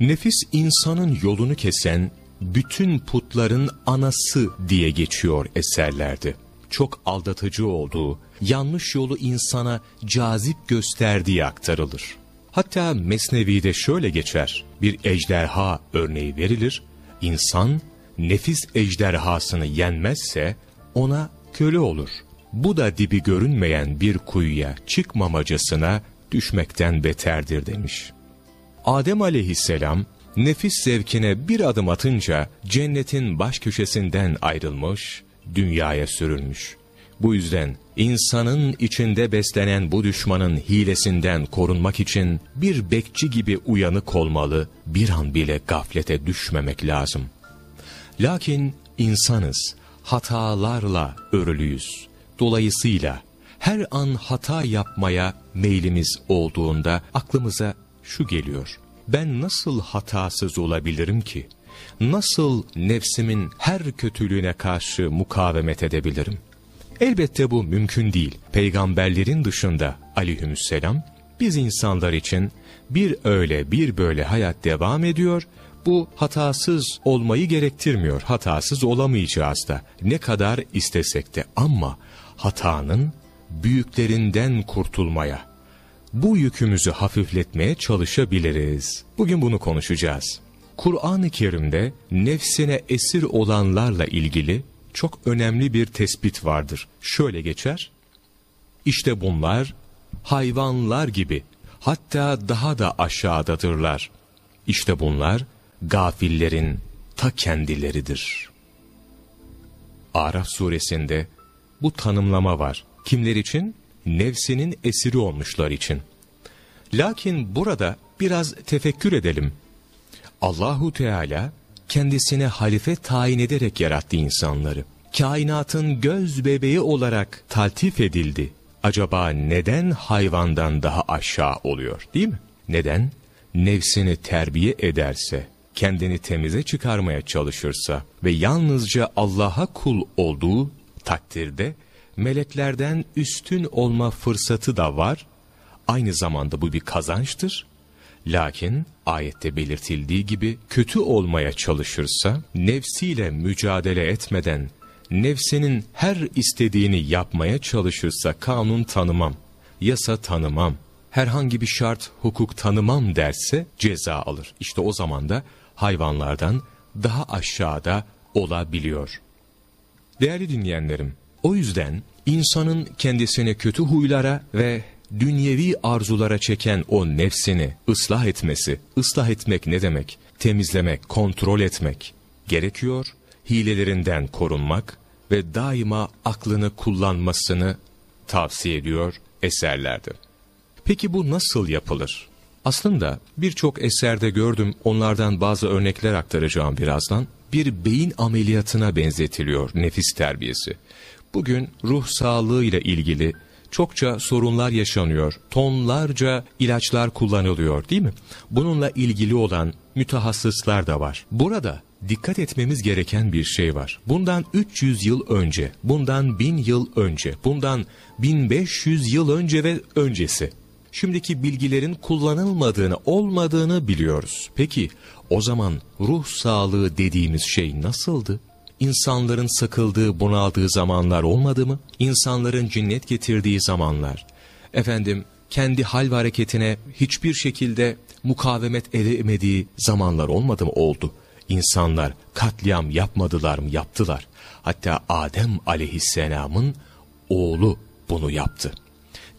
Nefis insanın yolunu kesen bütün putların anası diye geçiyor eserlerde. Çok aldatıcı olduğu, yanlış yolu insana cazip gösterdiği aktarılır. Hatta Mesnevi'de şöyle geçer, bir ejderha örneği verilir, insan nefis ejderhasını yenmezse ona köle olur. Bu da dibi görünmeyen bir kuyuya çıkmamacasına düşmekten beterdir demiş. Adem aleyhisselam nefis zevkine bir adım atınca cennetin baş köşesinden ayrılmış, dünyaya sürülmüş. Bu yüzden insanın içinde beslenen bu düşmanın hilesinden korunmak için bir bekçi gibi uyanık olmalı, bir an bile gaflete düşmemek lazım. Lakin insanız, hatalarla örülüyüz. Dolayısıyla her an hata yapmaya meylimiz olduğunda aklımıza şu geliyor. Ben nasıl hatasız olabilirim ki? Nasıl nefsimin her kötülüğüne karşı mukavemet edebilirim? Elbette bu mümkün değil. Peygamberlerin dışında aleyhisselam biz insanlar için bir öyle bir böyle hayat devam ediyor. Bu hatasız olmayı gerektirmiyor. Hatasız olamayacağız da ne kadar istesek de ama hatanın büyüklerinden kurtulmaya, bu yükümüzü hafifletmeye çalışabiliriz. Bugün bunu konuşacağız. Kur'an-ı Kerim'de nefsine esir olanlarla ilgili çok önemli bir tespit vardır. Şöyle geçer. İşte bunlar hayvanlar gibi hatta daha da aşağıdadırlar. İşte bunlar gafillerin ta kendileridir. Araf suresinde bu tanımlama var. Kimler için? Nefsinin esiri olmuşlar için. Lakin burada biraz tefekkür edelim. Allahu Teala kendisine halife tayin ederek yarattı insanları. Kainatın göz bebeği olarak taltif edildi. Acaba neden hayvandan daha aşağı oluyor değil mi? Neden? Nefsini terbiye ederse, kendini temize çıkarmaya çalışırsa ve yalnızca Allah'a kul olduğu takdirde meleklerden üstün olma fırsatı da var. Aynı zamanda bu bir kazançtır. Lakin ayette belirtildiği gibi kötü olmaya çalışırsa, nefsiyle mücadele etmeden, nefsinin her istediğini yapmaya çalışırsa kanun tanımam, yasa tanımam, herhangi bir şart, hukuk tanımam derse ceza alır. İşte o zaman da hayvanlardan daha aşağıda olabiliyor. Değerli dinleyenlerim, o yüzden insanın kendisine kötü huylara ve dünyevi arzulara çeken o nefsini ıslah etmesi, ıslah etmek ne demek? Temizlemek, kontrol etmek gerekiyor, hilelerinden korunmak ve daima aklını kullanmasını tavsiye ediyor eserlerde. Peki bu nasıl yapılır? Aslında birçok eserde gördüm, onlardan bazı örnekler aktaracağım birazdan. Bir beyin ameliyatına benzetiliyor nefis terbiyesi. Bugün ruh sağlığı ile ilgili çokça sorunlar yaşanıyor. Tonlarca ilaçlar kullanılıyor değil mi? Bununla ilgili olan mütehassıslar da var. Burada dikkat etmemiz gereken bir şey var. Bundan 300 yıl önce, bundan 1000 yıl önce, bundan 1500 yıl önce ve öncesi. Şimdiki bilgilerin kullanılmadığını, olmadığını biliyoruz. Peki o zaman ruh sağlığı dediğimiz şey nasıldı? İnsanların sıkıldığı, bunaldığı zamanlar olmadı mı? İnsanların cinnet getirdiği zamanlar. Efendim, kendi hal ve hareketine hiçbir şekilde mukavemet edemediği zamanlar olmadı mı? Oldu. İnsanlar katliam yapmadılar mı? Yaptılar. Hatta Adem aleyhisselamın oğlu bunu yaptı.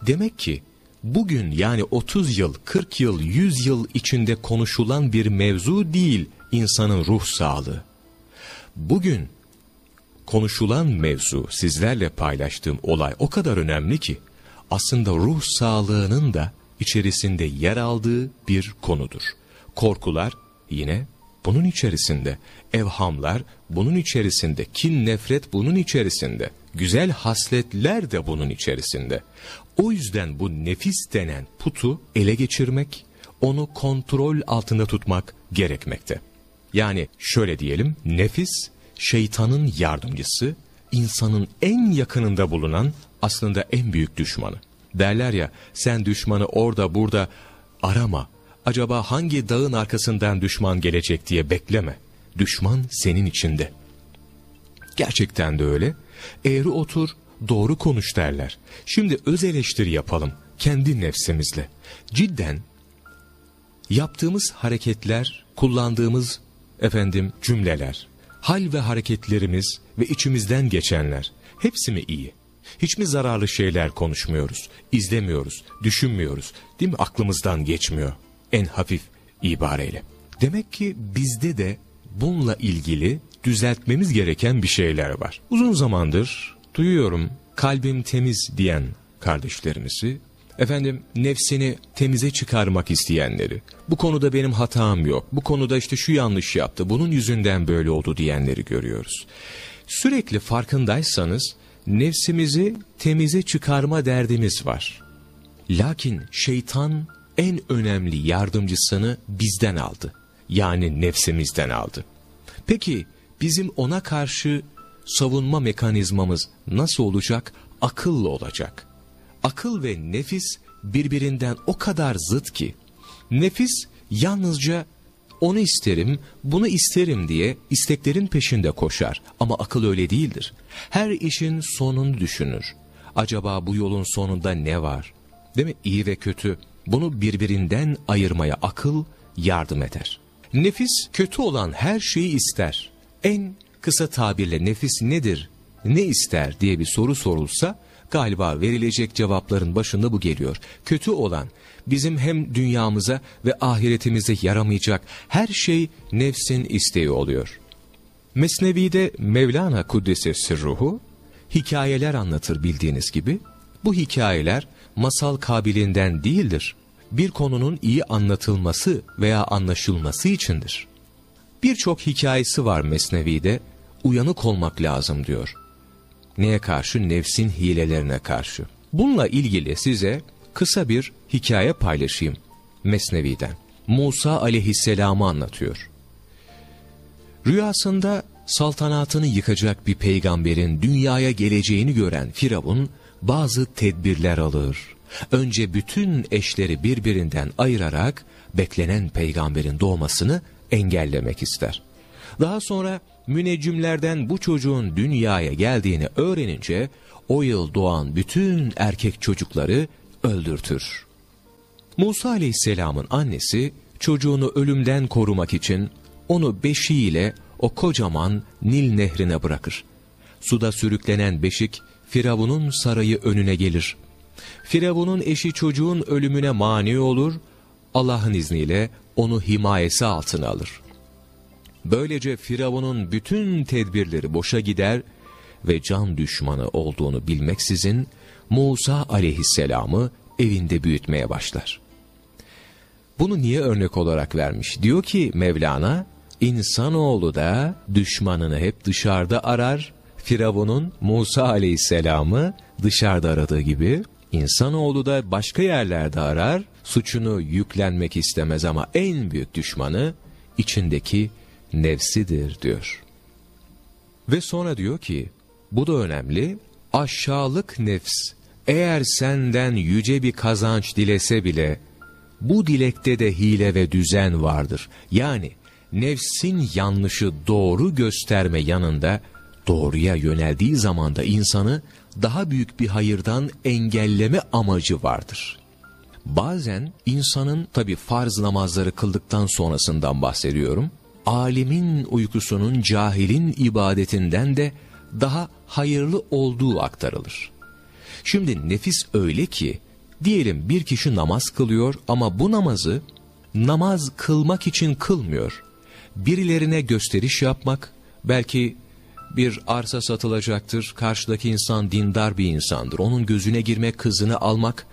Demek ki bugün yani 30 yıl, 40 yıl, 100 yıl içinde konuşulan bir mevzu değil insanın ruh sağlığı. Bugün konuşulan mevzu sizlerle paylaştığım olay o kadar önemli ki aslında ruh sağlığının da içerisinde yer aldığı bir konudur. Korkular yine bunun içerisinde, evhamlar bunun içerisinde, kin nefret bunun içerisinde, güzel hasletler de bunun içerisinde. O yüzden bu nefis denen putu ele geçirmek, onu kontrol altında tutmak gerekmekte. Yani şöyle diyelim, nefis şeytanın yardımcısı, insanın en yakınında bulunan aslında en büyük düşmanı. Derler ya sen düşmanı orada burada arama, acaba hangi dağın arkasından düşman gelecek diye bekleme. Düşman senin içinde. Gerçekten de öyle. Eğri otur, doğru konuş derler. Şimdi öz eleştiri yapalım kendi nefsimizle. Cidden yaptığımız hareketler, kullandığımız efendim cümleler, hal ve hareketlerimiz ve içimizden geçenler hepsi mi iyi? Hiç mi zararlı şeyler konuşmuyoruz, izlemiyoruz, düşünmüyoruz, değil mi? Aklımızdan geçmiyor en hafif ibareyle. Demek ki bizde de bununla ilgili düzeltmemiz gereken bir şeyler var. Uzun zamandır duyuyorum kalbim temiz diyen kardeşlerimizi, efendim nefsini temize çıkarmak isteyenleri, bu konuda benim hatam yok, bu konuda işte şu yanlış yaptı, bunun yüzünden böyle oldu diyenleri görüyoruz. Sürekli farkındaysanız nefsimizi temize çıkarma derdimiz var. Lakin şeytan en önemli yardımcısını bizden aldı. Yani nefsimizden aldı. Peki bizim ona karşı savunma mekanizmamız nasıl olacak? Akıllı olacak. Akıl ve nefis birbirinden o kadar zıt ki. Nefis yalnızca onu isterim, bunu isterim diye isteklerin peşinde koşar. Ama akıl öyle değildir. Her işin sonunu düşünür. Acaba bu yolun sonunda ne var? Değil mi? İyi ve kötü. Bunu birbirinden ayırmaya akıl yardım eder. Nefis kötü olan her şeyi ister. En kısa tabirle nefis nedir, ne ister diye bir soru sorulsa galiba verilecek cevapların başında bu geliyor. Kötü olan bizim hem dünyamıza ve ahiretimize yaramayacak her şey nefsin isteği oluyor. Mesnevi'de Mevlana Kuddesi Sirruhu hikayeler anlatır bildiğiniz gibi. Bu hikayeler masal kabiliğinden değildir. Bir konunun iyi anlatılması veya anlaşılması içindir. Birçok hikayesi var Mesnevi'de, uyanık olmak lazım diyor. Neye karşı? Nefsin hilelerine karşı. Bununla ilgili size kısa bir hikaye paylaşayım Mesnevi'den. Musa aleyhisselamı anlatıyor. Rüyasında saltanatını yıkacak bir peygamberin dünyaya geleceğini gören Firavun bazı tedbirler alır. Önce bütün eşleri birbirinden ayırarak beklenen peygamberin doğmasını engellemek ister. Daha sonra müneccimlerden bu çocuğun dünyaya geldiğini öğrenince o yıl doğan bütün erkek çocukları öldürtür. Musa aleyhisselamın annesi çocuğunu ölümden korumak için onu beşiğiyle o kocaman Nil nehrine bırakır. Suda sürüklenen beşik Firavun'un sarayı önüne gelir. Firavun'un eşi çocuğun ölümüne mani olur, Allah'ın izniyle onu himayesi altına alır. Böylece Firavun'un bütün tedbirleri boşa gider ve can düşmanı olduğunu bilmeksizin Musa aleyhisselamı evinde büyütmeye başlar. Bunu niye örnek olarak vermiş? Diyor ki Mevlana, insanoğlu da düşmanını hep dışarıda arar, Firavun'un Musa aleyhisselamı dışarıda aradığı gibi, insanoğlu da başka yerlerde arar, suçunu yüklenmek istemez ama en büyük düşmanı içindeki nefsidir diyor. Ve sonra diyor ki, bu da önemli, aşağılık nefs eğer senden yüce bir kazanç dilese bile, bu dilekte de hile ve düzen vardır. Yani nefsin yanlışı doğru gösterme yanında, doğruya yöneldiği zamanda insanı daha büyük bir hayırdan engelleme amacı vardır. Bazen insanın tabi farz namazları kıldıktan sonrasından bahsediyorum, alimin uykusunun cahilin ibadetinden de daha hayırlı olduğu aktarılır. Şimdi nefis öyle ki, diyelim bir kişi namaz kılıyor ama bu namazı namaz kılmak için kılmıyor. Birilerine gösteriş yapmak, belki bir arsa satılacaktır, karşıdaki insan dindar bir insandır. Onun gözüne girmek, kızını almak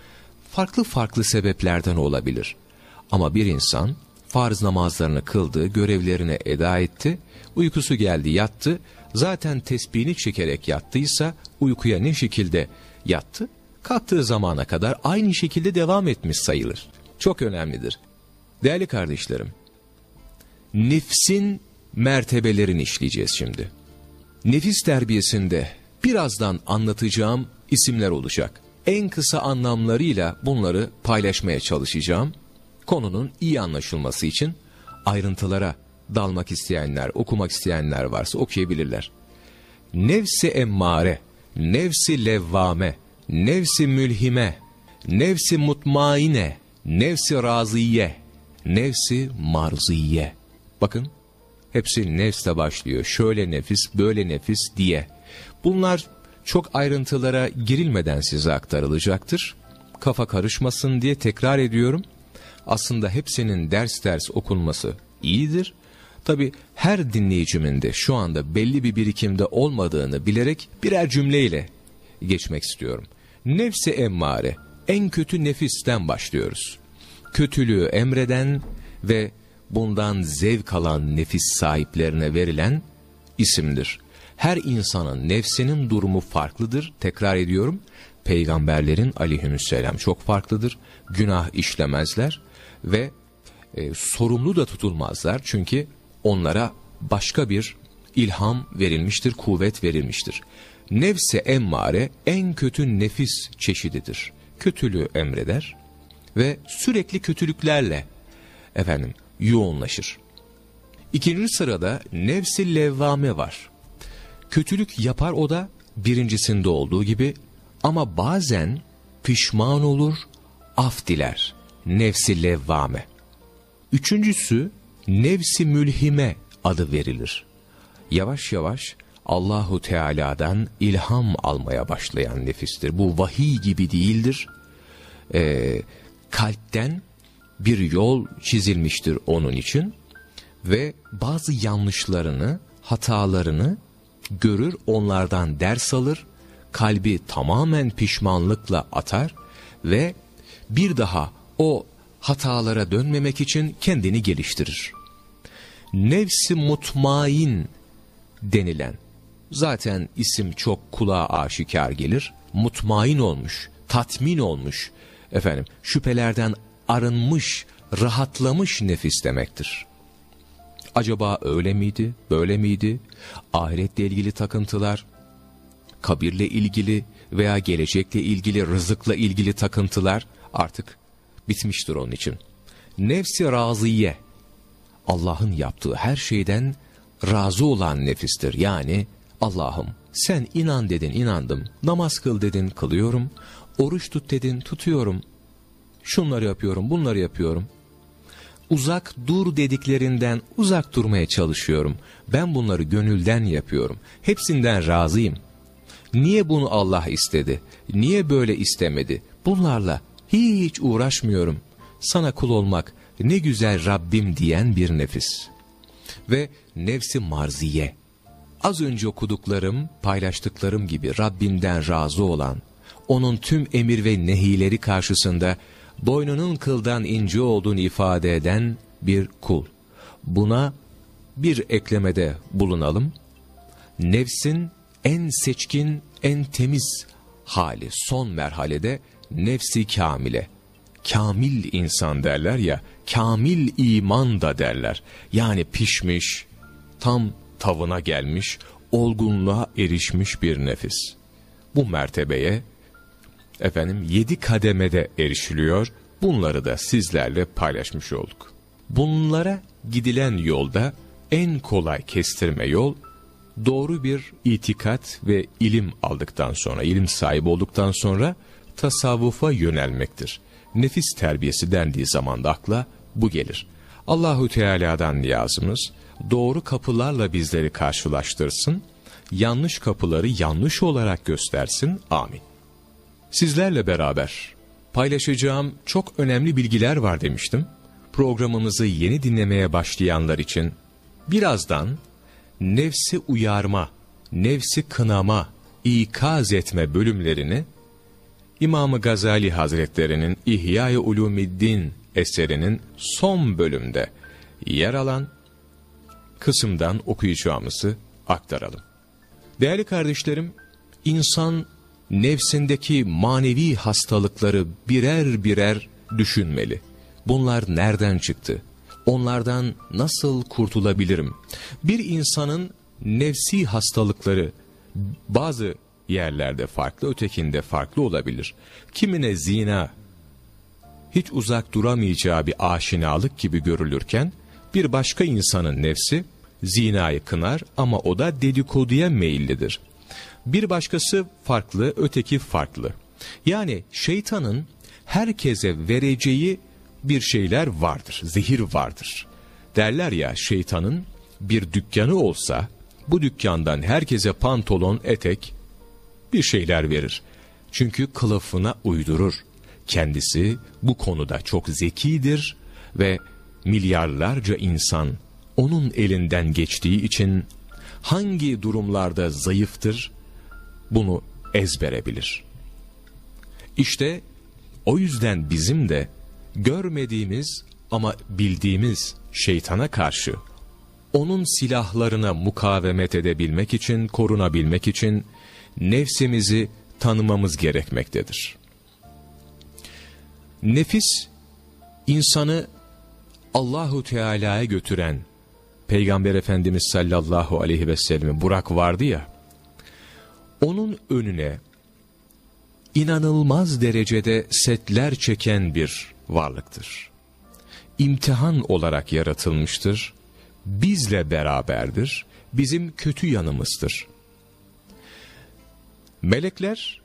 farklı farklı sebeplerden olabilir. Ama bir insan farz namazlarını kıldı, görevlerini eda etti, uykusu geldi yattı, zaten tesbihini çekerek yattıysa uykuya ne şekilde yattı? Kalktığı zamana kadar aynı şekilde devam etmiş sayılır. Çok önemlidir. Değerli kardeşlerim, nefsin mertebelerini işleyeceğiz şimdi. Nefis terbiyesinde birazdan anlatacağım isimler olacak. En kısa anlamlarıyla bunları paylaşmaya çalışacağım. Konunun iyi anlaşılması için ayrıntılara dalmak isteyenler, okumak isteyenler varsa okuyabilirler. Nefsi emmare, nefsi levvame, nefsi mülhime, nefsi mutmaine, nefsi raziye, nefsi marziye. Bakın hepsi nefsle başlıyor. Şöyle nefis, böyle nefis diye. Bunlar çok ayrıntılara girilmeden size aktarılacaktır. Kafa karışmasın diye tekrar ediyorum. Aslında hepsinin ders ders okunması iyidir. Tabi her dinleyicimin de şu anda belli bir birikimde olmadığını bilerek birer cümleyle geçmek istiyorum. Nefsi emmare, en kötü nefisten başlıyoruz. Kötülüğü emreden ve bundan zevk alan nefis sahiplerine verilen isimdir. Her insanın nefsinin durumu farklıdır. Tekrar ediyorum. Peygamberlerin aleyhisselam çok farklıdır. Günah işlemezler ve e, sorumlu da tutulmazlar. Çünkü onlara başka bir ilham verilmiştir, kuvvet verilmiştir. Nefse emmare en kötü nefis çeşididir. Kötülüğü emreder ve sürekli kötülüklerle efendim yoğunlaşır. İkinci sırada nefsi levvame var. Kötülük yapar o da birincisinde olduğu gibi ama bazen pişman olur, af diler. Nefsi levvame. Üçüncüsü nefsi mülhime adı verilir. Yavaş yavaş Allahu Teala'dan ilham almaya başlayan nefistir. Bu vahiy gibi değildir. Ee, kalpten bir yol çizilmiştir onun için ve bazı yanlışlarını, hatalarını görür, onlardan ders alır, kalbi tamamen pişmanlıkla atar ve bir daha o hatalara dönmemek için kendini geliştirir. Nefsi mutmain denilen, zaten isim çok kulağa aşikar gelir, mutmain olmuş, tatmin olmuş, efendim şüphelerden arınmış, rahatlamış nefis demektir. Acaba öyle miydi, böyle miydi? Ahiretle ilgili takıntılar, kabirle ilgili veya gelecekle ilgili, rızıkla ilgili takıntılar artık bitmiştir onun için. Nefsi razıye, Allah'ın yaptığı her şeyden razı olan nefistir. Yani Allah'ım sen inan dedin inandım, namaz kıl dedin kılıyorum, oruç tut dedin tutuyorum, şunları yapıyorum bunları yapıyorum. Uzak dur dediklerinden uzak durmaya çalışıyorum. Ben bunları gönülden yapıyorum. Hepsinden razıyım. Niye bunu Allah istedi? Niye böyle istemedi? Bunlarla hiç uğraşmıyorum. Sana kul olmak ne güzel Rabbim diyen bir nefis. Ve nefsi marziye. Az önce okuduklarım, paylaştıklarım gibi Rabbinden razı olan, onun tüm emir ve nehileri karşısında boynunun kıldan ince olduğunu ifade eden bir kul. Buna bir eklemede bulunalım. Nefsin en seçkin, en temiz hali, son merhalede nefsi kamile. Kamil insan derler ya, kamil iman da derler. Yani pişmiş, tam tavına gelmiş, olgunluğa erişmiş bir nefis. Bu mertebeye efendim yedi kademede erişiliyor. Bunları da sizlerle paylaşmış olduk. Bunlara gidilen yolda en kolay kestirme yol doğru bir itikat ve ilim aldıktan sonra, ilim sahibi olduktan sonra tasavvufa yönelmektir. Nefis terbiyesi dendiği zaman da akla bu gelir. Allahu Teala'dan niyazımız doğru kapılarla bizleri karşılaştırsın, yanlış kapıları yanlış olarak göstersin. Amin. Sizlerle beraber paylaşacağım çok önemli bilgiler var demiştim. Programımızı yeni dinlemeye başlayanlar için birazdan nefsi uyarma, nefsi kınama, ikaz etme bölümlerini İmam Gazali Hazretlerinin İhya-i Ulumiddin eserinin son bölümde yer alan kısımdan okuyacağımızı aktaralım. Değerli kardeşlerim, insan nefsindeki manevi hastalıkları birer birer düşünmeli. Bunlar nereden çıktı? Onlardan nasıl kurtulabilirim? Bir insanın nefsi hastalıkları bazı yerlerde farklı, ötekinde farklı olabilir. Kimine zina hiç uzak duramayacağı bir aşinalık gibi görülürken, bir başka insanın nefsi zinayı kınar ama o da dedikoduya meyillidir. Bir başkası farklı, öteki farklı. Yani şeytanın herkese vereceği bir şeyler vardır, zehir vardır. Derler ya şeytanın bir dükkanı olsa bu dükkandan herkese pantolon, etek bir şeyler verir. Çünkü kılıfına uydurur. Kendisi bu konuda çok zekidir ve milyarlarca insan onun elinden geçtiği için hangi durumlarda zayıftır bunu ezbere bilir. İşte o yüzden bizim de görmediğimiz ama bildiğimiz şeytana karşı onun silahlarına mukavemet edebilmek için, korunabilmek için nefsimizi tanımamız gerekmektedir. Nefis insanı Allahu Teala'ya götüren Peygamber Efendimiz sallallahu aleyhi ve sellem Burak vardı ya onun önüne inanılmaz derecede setler çeken bir varlıktır. İmtihan olarak yaratılmıştır. Bizle beraberdir. Bizim kötü yanımızdır. Melekler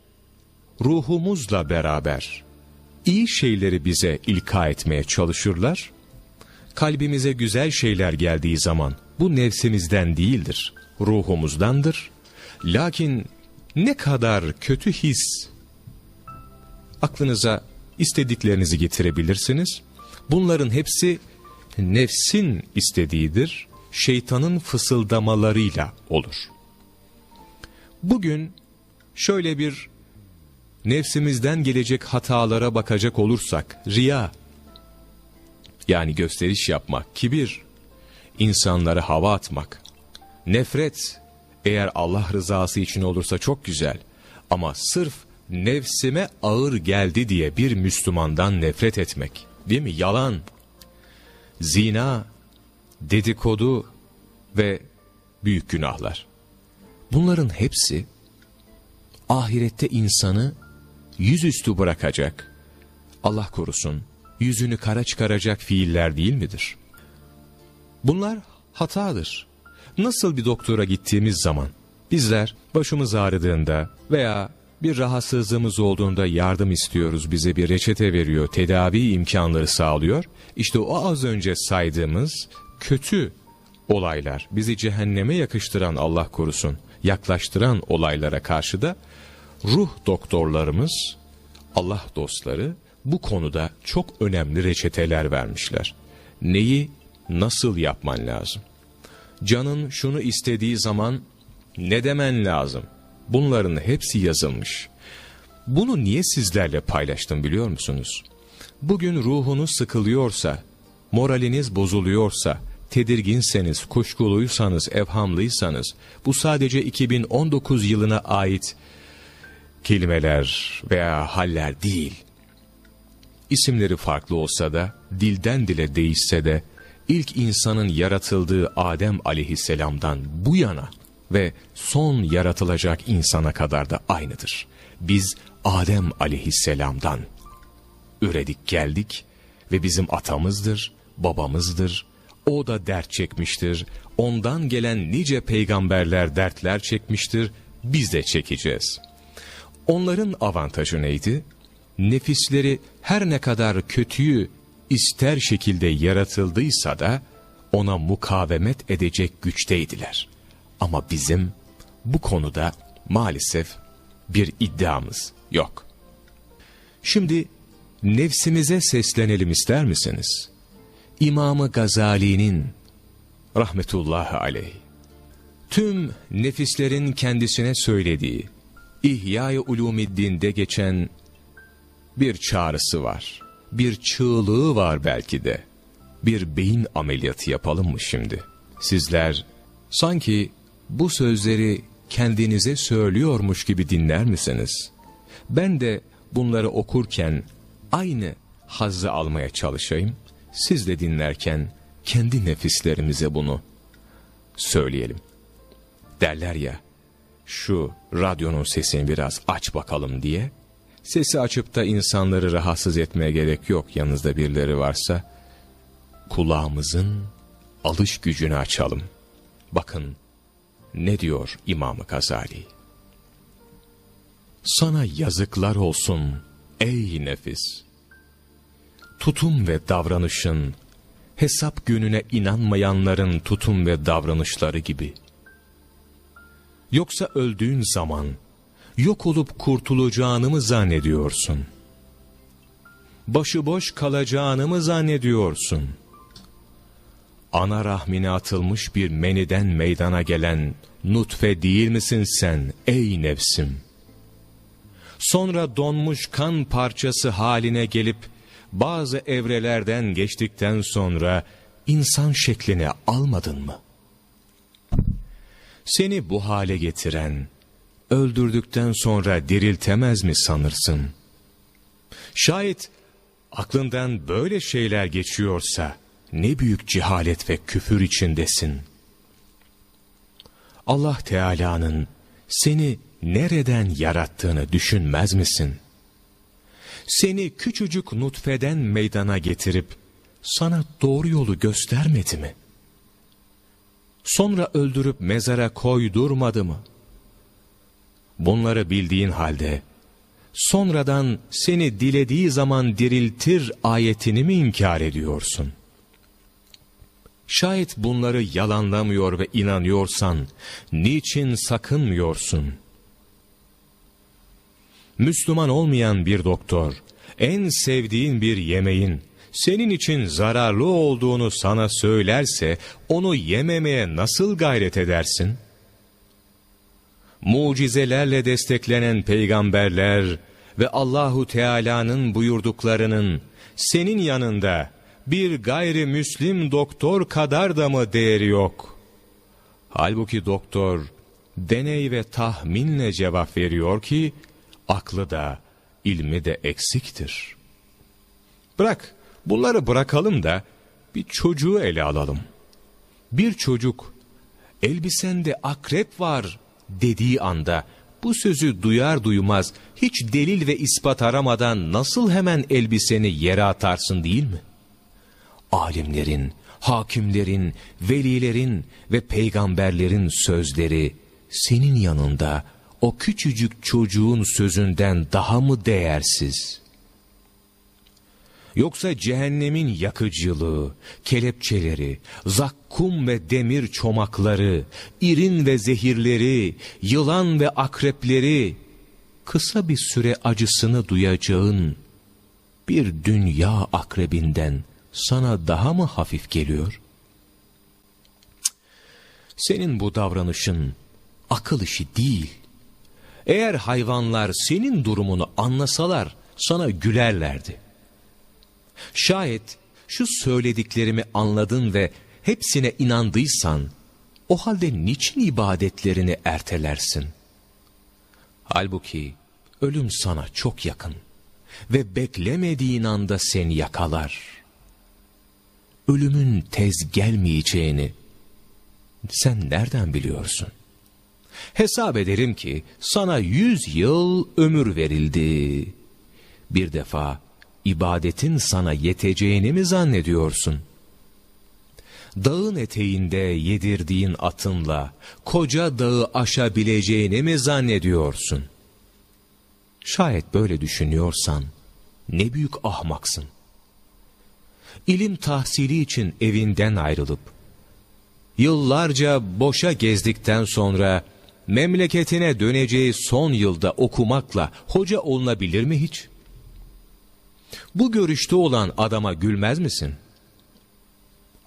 ruhumuzla beraber iyi şeyleri bize ilka etmeye çalışırlar. Kalbimize güzel şeyler geldiği zaman bu nefsimizden değildir, ruhumuzdandır. Lakin ne kadar kötü his aklınıza istediklerinizi getirebilirsiniz. Bunların hepsi nefsin istediğidir, şeytanın fısıldamalarıyla olur. Bugün şöyle bir nefsimizden gelecek hatalara bakacak olursak, riya, yani gösteriş yapmak, kibir, insanlara hava atmak, nefret, eğer Allah rızası için olursa çok güzel ama sırf nefsime ağır geldi diye bir Müslümandan nefret etmek, değil mi? Yalan, zina, dedikodu ve büyük günahlar. Bunların hepsi ahirette insanı yüzüstü bırakacak, Allah korusun, yüzünü kara çıkaracak fiiller değil midir? Bunlar hatadır. Nasıl bir doktora gittiğimiz zaman bizler başımız ağrıdığında veya bir rahatsızlığımız olduğunda yardım istiyoruz, bize bir reçete veriyor, tedavi imkanları sağlıyor. İşte o az önce saydığımız kötü olaylar, bizi cehenneme yakıştıran Allah korusun, yaklaştıran olaylara karşı da ruh doktorlarımız, Allah dostları bu konuda çok önemli reçeteler vermişler. Neyi nasıl yapman lazım? Canın şunu istediği zaman ne demen lazım? Bunların hepsi yazılmış. Bunu niye sizlerle paylaştım biliyor musunuz? Bugün ruhunuz sıkılıyorsa, moraliniz bozuluyorsa, tedirginseniz, kuşkuluysanız, evhamlıysanız, bu sadece 2019 yılına ait kelimeler veya haller değil. İsimleri farklı olsa da, dilden dile değişse de, ilk insanın yaratıldığı Adem aleyhisselamdan bu yana ve son yaratılacak insana kadar da aynıdır. Biz Adem aleyhisselamdan üredik geldik ve bizim atamızdır, babamızdır. O da dert çekmiştir. Ondan gelen nice peygamberler dertler çekmiştir. Biz de çekeceğiz. Onların avantajı neydi? Nefisleri her ne kadar kötüyü ister şekilde yaratıldıysa da ona mukavemet edecek güçteydiler. Ama bizim bu konuda maalesef bir iddiamız yok. Şimdi nefsimize seslenelim ister misiniz? İmamı Gazali'nin rahmetullahi aleyh tüm nefislerin kendisine söylediği İhya-i Ulumiddin'de geçen bir çağrısı var. Bir çığlığı var belki de. Bir beyin ameliyatı yapalım mı şimdi? Sizler sanki bu sözleri kendinize söylüyormuş gibi dinler misiniz? Ben de bunları okurken aynı hazzı almaya çalışayım. Siz de dinlerken kendi nefislerimize bunu söyleyelim. Derler ya, şu radyonun sesini biraz aç bakalım diye. Sesi açıp da insanları rahatsız etmeye gerek yok yanınızda birileri varsa. Kulağımızın alış gücünü açalım. Bakın ne diyor İmam-ı Gazali? Sana yazıklar olsun ey nefis. Tutum ve davranışın hesap gününe inanmayanların tutum ve davranışları gibi. Yoksa öldüğün zaman yok olup kurtulacağını mı zannediyorsun? Başıboş kalacağını mı zannediyorsun? Ana rahmine atılmış bir meniden meydana gelen nutfe değil misin sen ey nefsim? Sonra donmuş kan parçası haline gelip bazı evrelerden geçtikten sonra insan şeklini almadın mı? Seni bu hale getiren, öldürdükten sonra diriltemez mi sanırsın? Şayet aklından böyle şeyler geçiyorsa, ne büyük cehalet ve küfür içindesin. Allah Teala'nın seni nereden yarattığını düşünmez misin? Seni küçücük nutfeden meydana getirip sana doğru yolu göstermedi mi? Sonra öldürüp mezara koydurmadı mı? Bunları bildiğin halde sonradan seni dilediği zaman diriltir ayetini mi inkar ediyorsun? Şayet bunları yalanlamıyor ve inanıyorsan, niçin sakınmıyorsun? Müslüman olmayan bir doktor, en sevdiğin bir yemeğin, senin için zararlı olduğunu sana söylerse, onu yememeye nasıl gayret edersin? Mucizelerle desteklenen peygamberler ve Allahu Teala'nın buyurduklarının senin yanında bir gayrimüslim doktor kadar da mı değeri yok? Halbuki doktor deney ve tahminle cevap veriyor ki aklı da ilmi de eksiktir. Bırak bunları bırakalım da bir çocuğu ele alalım. Bir çocuk elbisende akrep var dediği anda bu sözü duyar duymaz hiç delil ve ispat aramadan nasıl hemen elbiseni yere atarsın değil mi? alimlerin, hakimlerin, velilerin ve peygamberlerin sözleri senin yanında o küçücük çocuğun sözünden daha mı değersiz? Yoksa cehennemin yakıcılığı, kelepçeleri, zakkum ve demir çomakları, irin ve zehirleri, yılan ve akrepleri, kısa bir süre acısını duyacağın bir dünya akrebinden sana daha mı hafif geliyor? Senin bu davranışın akıl işi değil. Eğer hayvanlar senin durumunu anlasalar sana gülerlerdi. Şayet şu söylediklerimi anladın ve hepsine inandıysan, o halde niçin ibadetlerini ertelersin? Halbuki ölüm sana çok yakın ve beklemediğin anda seni yakalar.'' ölümün tez gelmeyeceğini sen nereden biliyorsun? Hesap ederim ki sana yüz yıl ömür verildi. Bir defa ibadetin sana yeteceğini mi zannediyorsun? Dağın eteğinde yedirdiğin atınla koca dağı aşabileceğini mi zannediyorsun? Şayet böyle düşünüyorsan ne büyük ahmaksın ilim tahsili için evinden ayrılıp, yıllarca boşa gezdikten sonra memleketine döneceği son yılda okumakla hoca olunabilir mi hiç? Bu görüşte olan adama gülmez misin?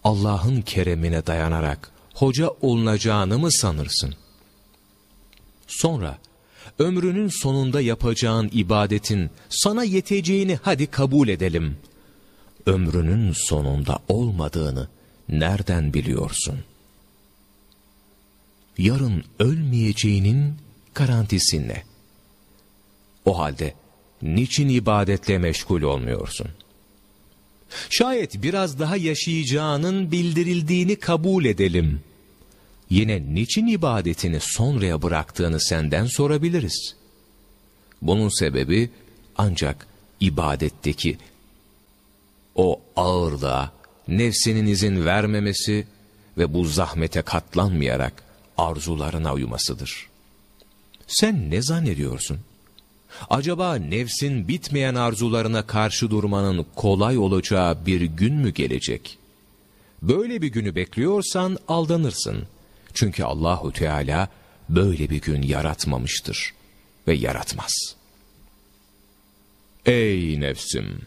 Allah'ın keremine dayanarak hoca olunacağını mı sanırsın? Sonra ömrünün sonunda yapacağın ibadetin sana yeteceğini hadi kabul edelim ömrünün sonunda olmadığını nereden biliyorsun? Yarın ölmeyeceğinin garantisi ne? O halde niçin ibadetle meşgul olmuyorsun? Şayet biraz daha yaşayacağının bildirildiğini kabul edelim. Yine niçin ibadetini sonraya bıraktığını senden sorabiliriz. Bunun sebebi ancak ibadetteki o ağırlığa nefsinin izin vermemesi ve bu zahmete katlanmayarak arzularına uyumasıdır. Sen ne zannediyorsun? Acaba nefsin bitmeyen arzularına karşı durmanın kolay olacağı bir gün mü gelecek? Böyle bir günü bekliyorsan aldanırsın. Çünkü Allahu Teala böyle bir gün yaratmamıştır ve yaratmaz. Ey nefsim!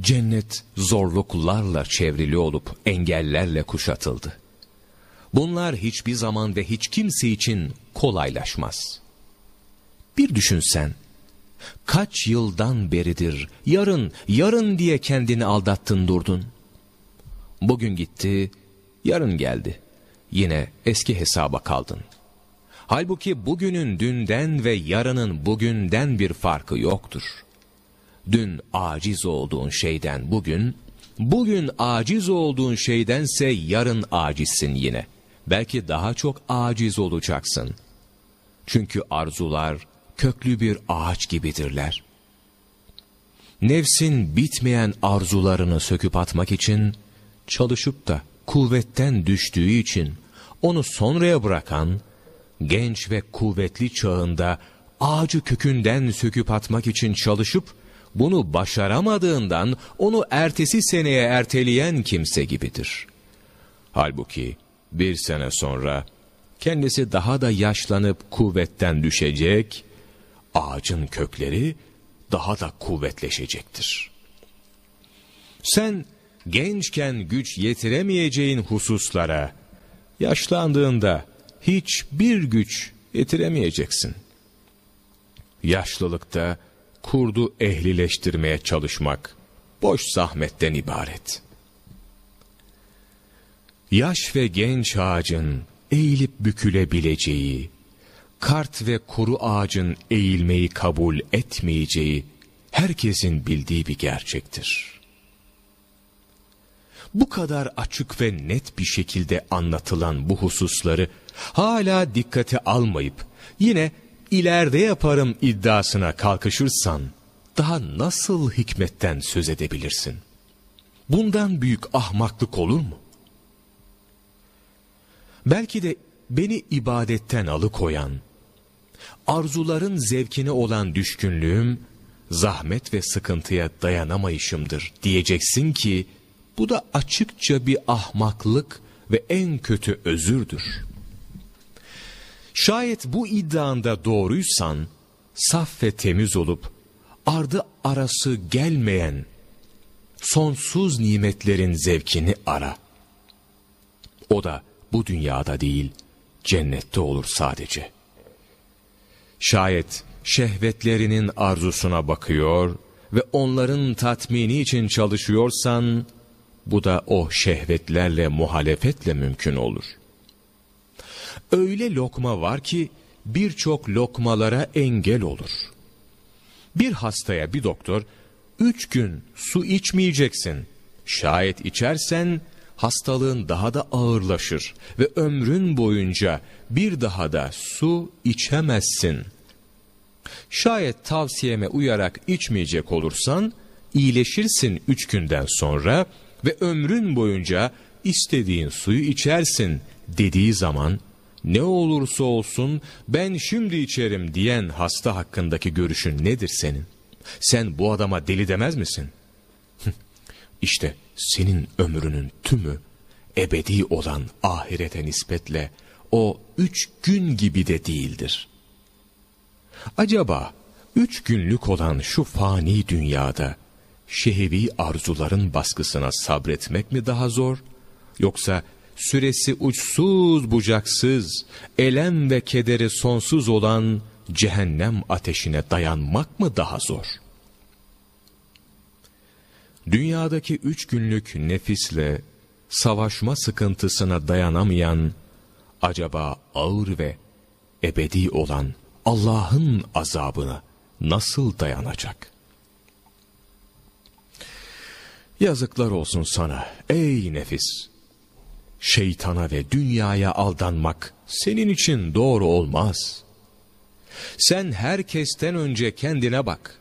Cennet zorluklarla çevrili olup engellerle kuşatıldı. Bunlar hiçbir zaman ve hiç kimse için kolaylaşmaz. Bir düşünsen, kaç yıldan beridir yarın, yarın diye kendini aldattın durdun. Bugün gitti, yarın geldi. Yine eski hesaba kaldın. Halbuki bugünün dünden ve yarının bugünden bir farkı yoktur. Dün aciz olduğun şeyden bugün, bugün aciz olduğun şeydense yarın acizsin yine. Belki daha çok aciz olacaksın. Çünkü arzular köklü bir ağaç gibidirler. Nefsin bitmeyen arzularını söküp atmak için, çalışıp da kuvvetten düştüğü için onu sonraya bırakan, genç ve kuvvetli çağında ağacı kökünden söküp atmak için çalışıp, bunu başaramadığından onu ertesi seneye erteleyen kimse gibidir. Halbuki bir sene sonra kendisi daha da yaşlanıp kuvvetten düşecek, ağacın kökleri daha da kuvvetleşecektir. Sen gençken güç yetiremeyeceğin hususlara, yaşlandığında hiçbir güç yetiremeyeceksin. Yaşlılıkta kurdu ehlileştirmeye çalışmak boş zahmetten ibaret. Yaş ve genç ağacın eğilip bükülebileceği, kart ve kuru ağacın eğilmeyi kabul etmeyeceği herkesin bildiği bir gerçektir. Bu kadar açık ve net bir şekilde anlatılan bu hususları hala dikkate almayıp yine ileride yaparım iddiasına kalkışırsan daha nasıl hikmetten söz edebilirsin? Bundan büyük ahmaklık olur mu? Belki de beni ibadetten alıkoyan, arzuların zevkine olan düşkünlüğüm, zahmet ve sıkıntıya dayanamayışımdır diyeceksin ki, bu da açıkça bir ahmaklık ve en kötü özürdür. Şayet bu iddianda doğruysan, saf ve temiz olup, ardı arası gelmeyen, sonsuz nimetlerin zevkini ara. O da bu dünyada değil, cennette olur sadece. Şayet şehvetlerinin arzusuna bakıyor ve onların tatmini için çalışıyorsan, bu da o şehvetlerle muhalefetle mümkün olur. Öyle lokma var ki birçok lokmalara engel olur. Bir hastaya bir doktor, üç gün su içmeyeceksin. Şayet içersen hastalığın daha da ağırlaşır ve ömrün boyunca bir daha da su içemezsin. Şayet tavsiyeme uyarak içmeyecek olursan, iyileşirsin üç günden sonra ve ömrün boyunca istediğin suyu içersin dediği zaman, ne olursa olsun ben şimdi içerim diyen hasta hakkındaki görüşün nedir senin? Sen bu adama deli demez misin? İşte senin ömrünün tümü ebedi olan ahirete nispetle o üç gün gibi de değildir. Acaba üç günlük olan şu fani dünyada şehevi arzuların baskısına sabretmek mi daha zor? Yoksa süresi uçsuz bucaksız, elem ve kederi sonsuz olan cehennem ateşine dayanmak mı daha zor? Dünyadaki üç günlük nefisle savaşma sıkıntısına dayanamayan, acaba ağır ve ebedi olan Allah'ın azabına nasıl dayanacak? Yazıklar olsun sana ey nefis! Şeytana ve dünyaya aldanmak senin için doğru olmaz. Sen herkesten önce kendine bak.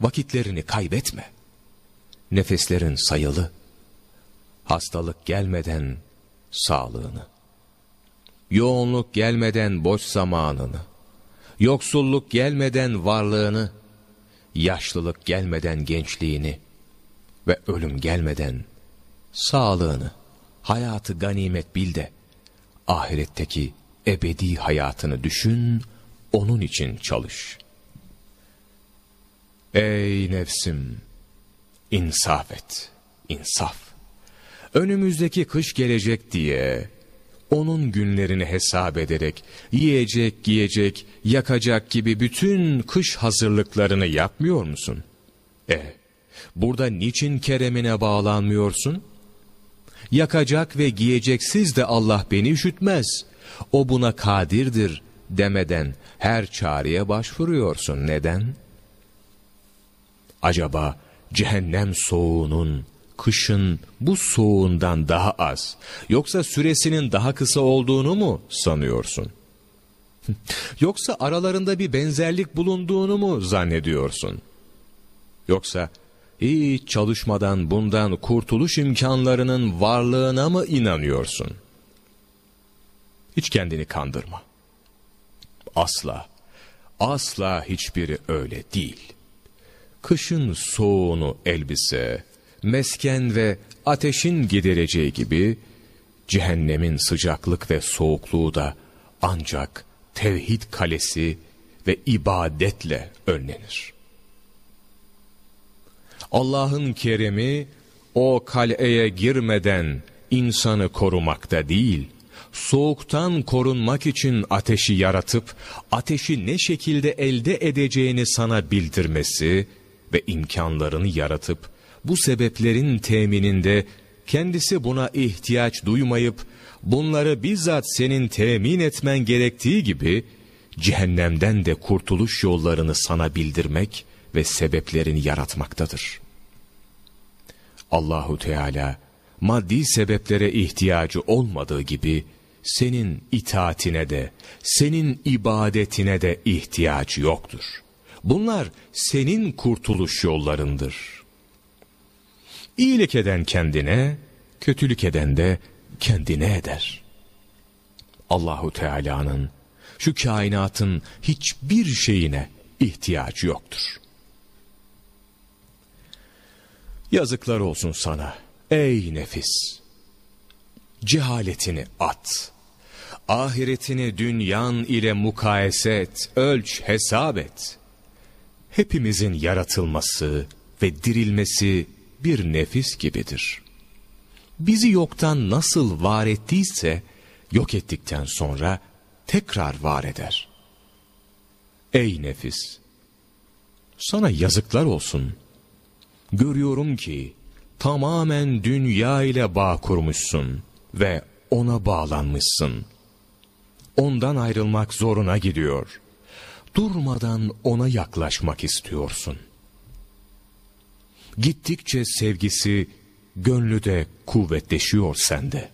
Vakitlerini kaybetme. Nefeslerin sayılı. Hastalık gelmeden sağlığını. Yoğunluk gelmeden boş zamanını. Yoksulluk gelmeden varlığını. Yaşlılık gelmeden gençliğini. Ve ölüm gelmeden sağlığını. Hayatı ganimet bil de ahiretteki ebedi hayatını düşün, onun için çalış. Ey nefsim! İnsaf et, insaf. Önümüzdeki kış gelecek diye, onun günlerini hesap ederek, yiyecek, giyecek, yakacak gibi bütün kış hazırlıklarını yapmıyor musun? E, burada niçin keremine bağlanmıyorsun? Yakacak ve giyeceksiz de Allah beni üşütmez. O buna kadirdir demeden her çareye başvuruyorsun. Neden? Acaba cehennem soğuğunun, kışın bu soğuğundan daha az, yoksa süresinin daha kısa olduğunu mu sanıyorsun? yoksa aralarında bir benzerlik bulunduğunu mu zannediyorsun? Yoksa hiç çalışmadan bundan kurtuluş imkanlarının varlığına mı inanıyorsun? Hiç kendini kandırma. Asla, asla hiçbiri öyle değil. Kışın soğuğunu elbise, mesken ve ateşin gidereceği gibi, cehennemin sıcaklık ve soğukluğu da ancak tevhid kalesi ve ibadetle önlenir. Allah'ın keremi o kaleye girmeden insanı korumakta değil, soğuktan korunmak için ateşi yaratıp ateşi ne şekilde elde edeceğini sana bildirmesi ve imkanlarını yaratıp bu sebeplerin temininde kendisi buna ihtiyaç duymayıp bunları bizzat senin temin etmen gerektiği gibi cehennemden de kurtuluş yollarını sana bildirmek ve sebeplerini yaratmaktadır. Allahu Teala maddi sebeplere ihtiyacı olmadığı gibi senin itaatine de, senin ibadetine de ihtiyacı yoktur. Bunlar senin kurtuluş yollarındır. İyilik eden kendine, kötülük eden de kendine eder. Allahu Teala'nın şu kainatın hiçbir şeyine ihtiyacı yoktur. Yazıklar olsun sana ey nefis. Cehaletini at. Ahiretini dünyan ile mukayese et, ölç, hesap et. Hepimizin yaratılması ve dirilmesi bir nefis gibidir. Bizi yoktan nasıl var ettiyse, yok ettikten sonra tekrar var eder. Ey nefis! Sana yazıklar olsun. Görüyorum ki, tamamen dünya ile bağ kurmuşsun ve ona bağlanmışsın. Ondan ayrılmak zoruna gidiyor. Durmadan ona yaklaşmak istiyorsun. Gittikçe sevgisi gönlüde kuvvetleşiyor sende.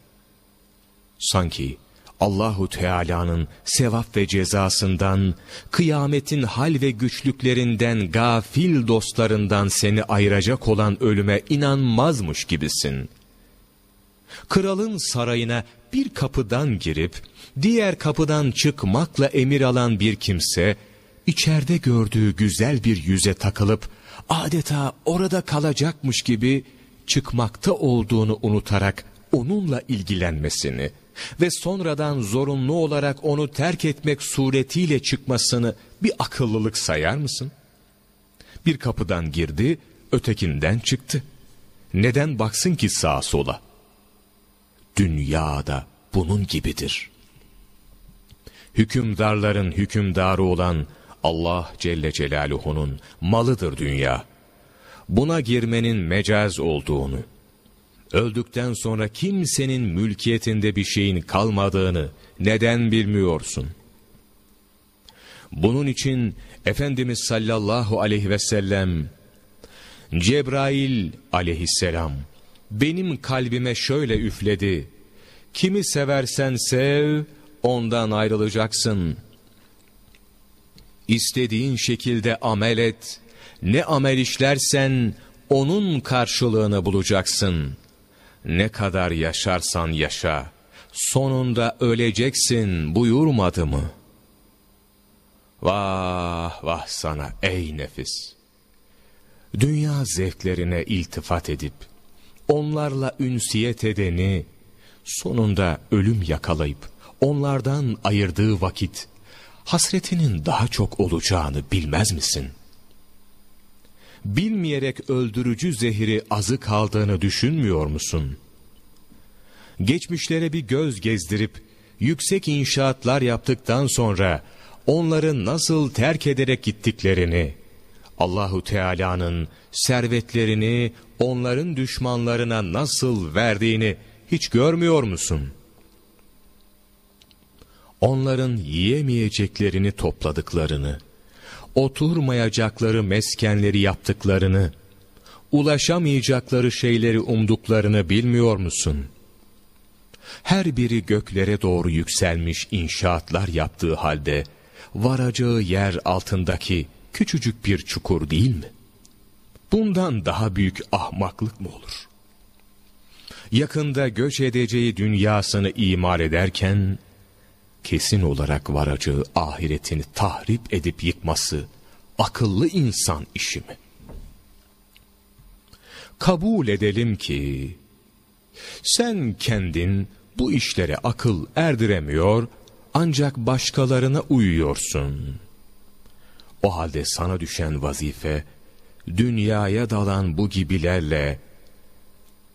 Sanki Allahu Teala'nın sevap ve cezasından, kıyametin hal ve güçlüklerinden, gafil dostlarından seni ayıracak olan ölüme inanmazmış gibisin. Kralın sarayına bir kapıdan girip, diğer kapıdan çıkmakla emir alan bir kimse, içeride gördüğü güzel bir yüze takılıp, adeta orada kalacakmış gibi, çıkmakta olduğunu unutarak onunla ilgilenmesini, ve sonradan zorunlu olarak onu terk etmek suretiyle çıkmasını bir akıllılık sayar mısın? Bir kapıdan girdi, ötekinden çıktı. Neden baksın ki sağa sola? Dünyada bunun gibidir. Hükümdarların hükümdarı olan Allah Celle Celaluhu'nun malıdır dünya. Buna girmenin mecaz olduğunu, öldükten sonra kimsenin mülkiyetinde bir şeyin kalmadığını neden bilmiyorsun? Bunun için Efendimiz sallallahu aleyhi ve sellem, Cebrail aleyhisselam, benim kalbime şöyle üfledi, kimi seversen sev, ondan ayrılacaksın. İstediğin şekilde amel et, ne amel işlersen onun karşılığını bulacaksın. Ne kadar yaşarsan yaşa, sonunda öleceksin buyurmadı mı? Vah vah sana ey nefis! Dünya zevklerine iltifat edip, onlarla ünsiyet edeni, sonunda ölüm yakalayıp, onlardan ayırdığı vakit, hasretinin daha çok olacağını bilmez misin? Bilmeyerek öldürücü zehiri azı kaldığını düşünmüyor musun? Geçmişlere bir göz gezdirip, yüksek inşaatlar yaptıktan sonra, onları nasıl terk ederek gittiklerini, Allahu Teala'nın servetlerini onların düşmanlarına nasıl verdiğini hiç görmüyor musun? Onların yiyemeyeceklerini topladıklarını, oturmayacakları meskenleri yaptıklarını, ulaşamayacakları şeyleri umduklarını bilmiyor musun? Her biri göklere doğru yükselmiş inşaatlar yaptığı halde, varacağı yer altındaki küçücük bir çukur değil mi? Bundan daha büyük ahmaklık mı olur? Yakında göç edeceği dünyasını imar ederken, kesin olarak varacağı ahiretini tahrip edip yıkması, akıllı insan işi mi? Kabul edelim ki, sen kendin bu işlere akıl erdiremiyor, ancak başkalarına uyuyorsun. O halde sana düşen vazife, dünyaya dalan bu gibilerle,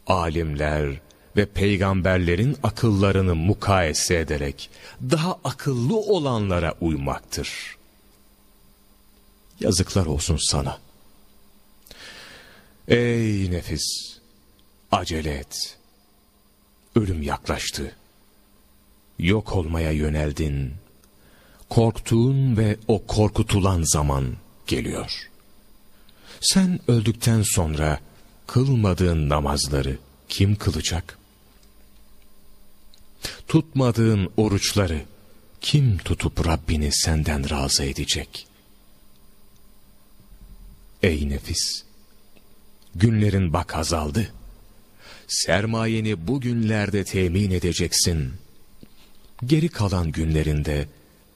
alimler ve peygamberlerin akıllarını mukayese ederek, daha akıllı olanlara uymaktır. Yazıklar olsun sana. Ey nefis, acele et. Ölüm yaklaştı. Yok olmaya yöneldin korktuğun ve o korkutulan zaman geliyor. Sen öldükten sonra kılmadığın namazları kim kılacak? Tutmadığın oruçları kim tutup Rabbini senden razı edecek? Ey nefis! Günlerin bak azaldı. Sermayeni bugünlerde temin edeceksin. Geri kalan günlerinde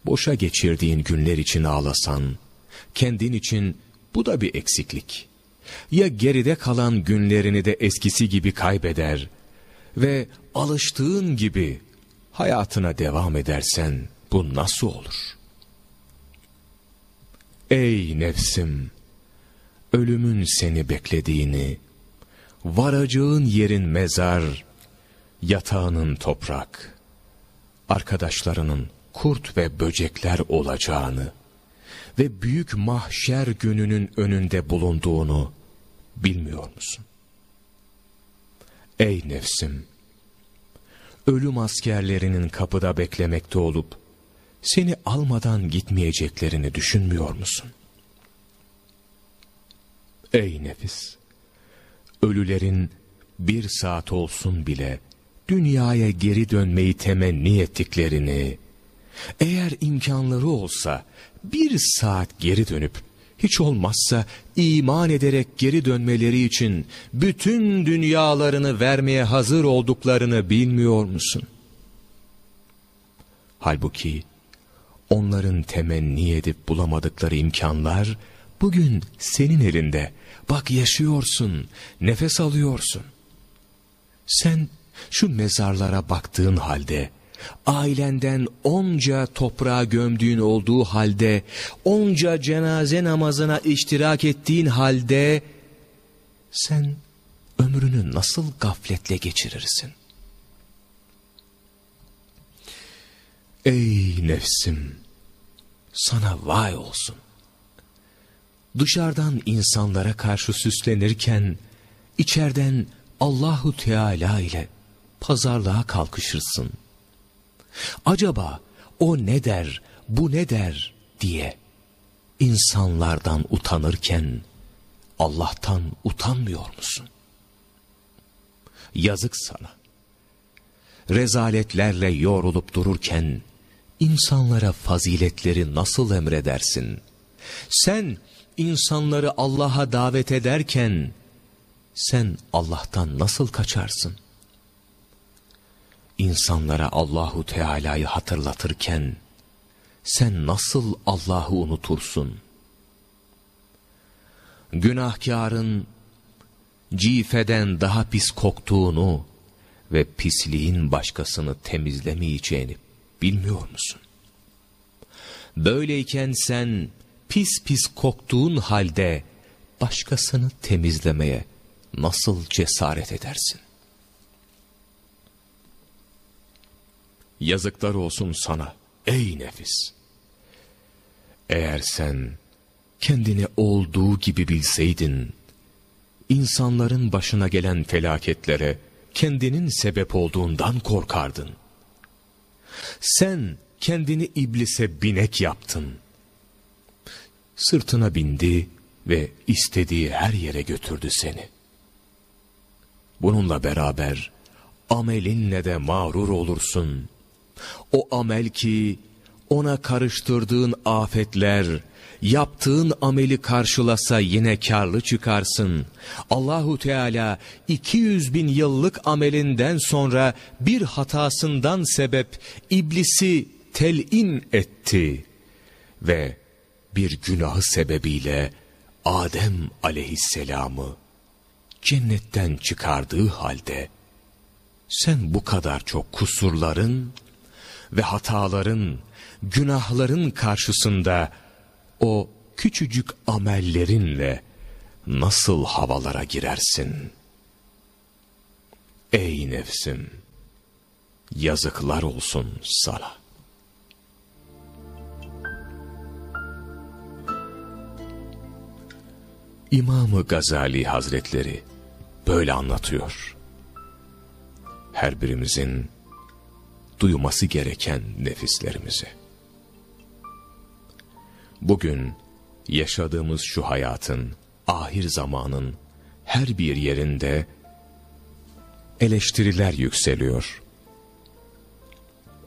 boşa geçirdiğin günler için ağlasan, kendin için bu da bir eksiklik. Ya geride kalan günlerini de eskisi gibi kaybeder ve alıştığın gibi hayatına devam edersen bu nasıl olur? Ey nefsim! Ölümün seni beklediğini, varacağın yerin mezar, yatağının toprak, arkadaşlarının kurt ve böcekler olacağını ve büyük mahşer gününün önünde bulunduğunu bilmiyor musun? Ey nefsim! Ölüm askerlerinin kapıda beklemekte olup, seni almadan gitmeyeceklerini düşünmüyor musun? Ey nefis! Ölülerin bir saat olsun bile dünyaya geri dönmeyi temenni ettiklerini, eğer imkanları olsa bir saat geri dönüp hiç olmazsa iman ederek geri dönmeleri için bütün dünyalarını vermeye hazır olduklarını bilmiyor musun? Halbuki onların temenni edip bulamadıkları imkanlar bugün senin elinde. Bak yaşıyorsun, nefes alıyorsun. Sen şu mezarlara baktığın halde ailenden onca toprağa gömdüğün olduğu halde, onca cenaze namazına iştirak ettiğin halde, sen ömrünü nasıl gafletle geçirirsin? Ey nefsim! Sana vay olsun! Dışarıdan insanlara karşı süslenirken, içeriden Allahu Teala ile pazarlığa kalkışırsın. Acaba o ne der, bu ne der diye insanlardan utanırken Allah'tan utanmıyor musun? Yazık sana. Rezaletlerle yorulup dururken insanlara faziletleri nasıl emredersin? Sen insanları Allah'a davet ederken sen Allah'tan nasıl kaçarsın? İnsanlara Allahu Teala'yı hatırlatırken sen nasıl Allah'ı unutursun? Günahkarın cifeden daha pis koktuğunu ve pisliğin başkasını temizlemeyeceğini bilmiyor musun? Böyleyken sen pis pis koktuğun halde başkasını temizlemeye nasıl cesaret edersin? Yazıklar olsun sana ey nefis. Eğer sen kendini olduğu gibi bilseydin, insanların başına gelen felaketlere kendinin sebep olduğundan korkardın. Sen kendini iblise binek yaptın. Sırtına bindi ve istediği her yere götürdü seni. Bununla beraber amelinle de mağrur olursun. O amel ki ona karıştırdığın afetler, yaptığın ameli karşılasa yine karlı çıkarsın. Allahu Teala 200 bin yıllık amelinden sonra bir hatasından sebep iblisi telin etti ve bir günahı sebebiyle Adem aleyhisselamı cennetten çıkardığı halde sen bu kadar çok kusurların ve hataların, günahların karşısında o küçücük amellerinle nasıl havalara girersin? Ey nefsim! Yazıklar olsun sana. İmamı Gazali Hazretleri böyle anlatıyor. Her birimizin duyması gereken nefislerimizi. Bugün yaşadığımız şu hayatın, ahir zamanın her bir yerinde eleştiriler yükseliyor.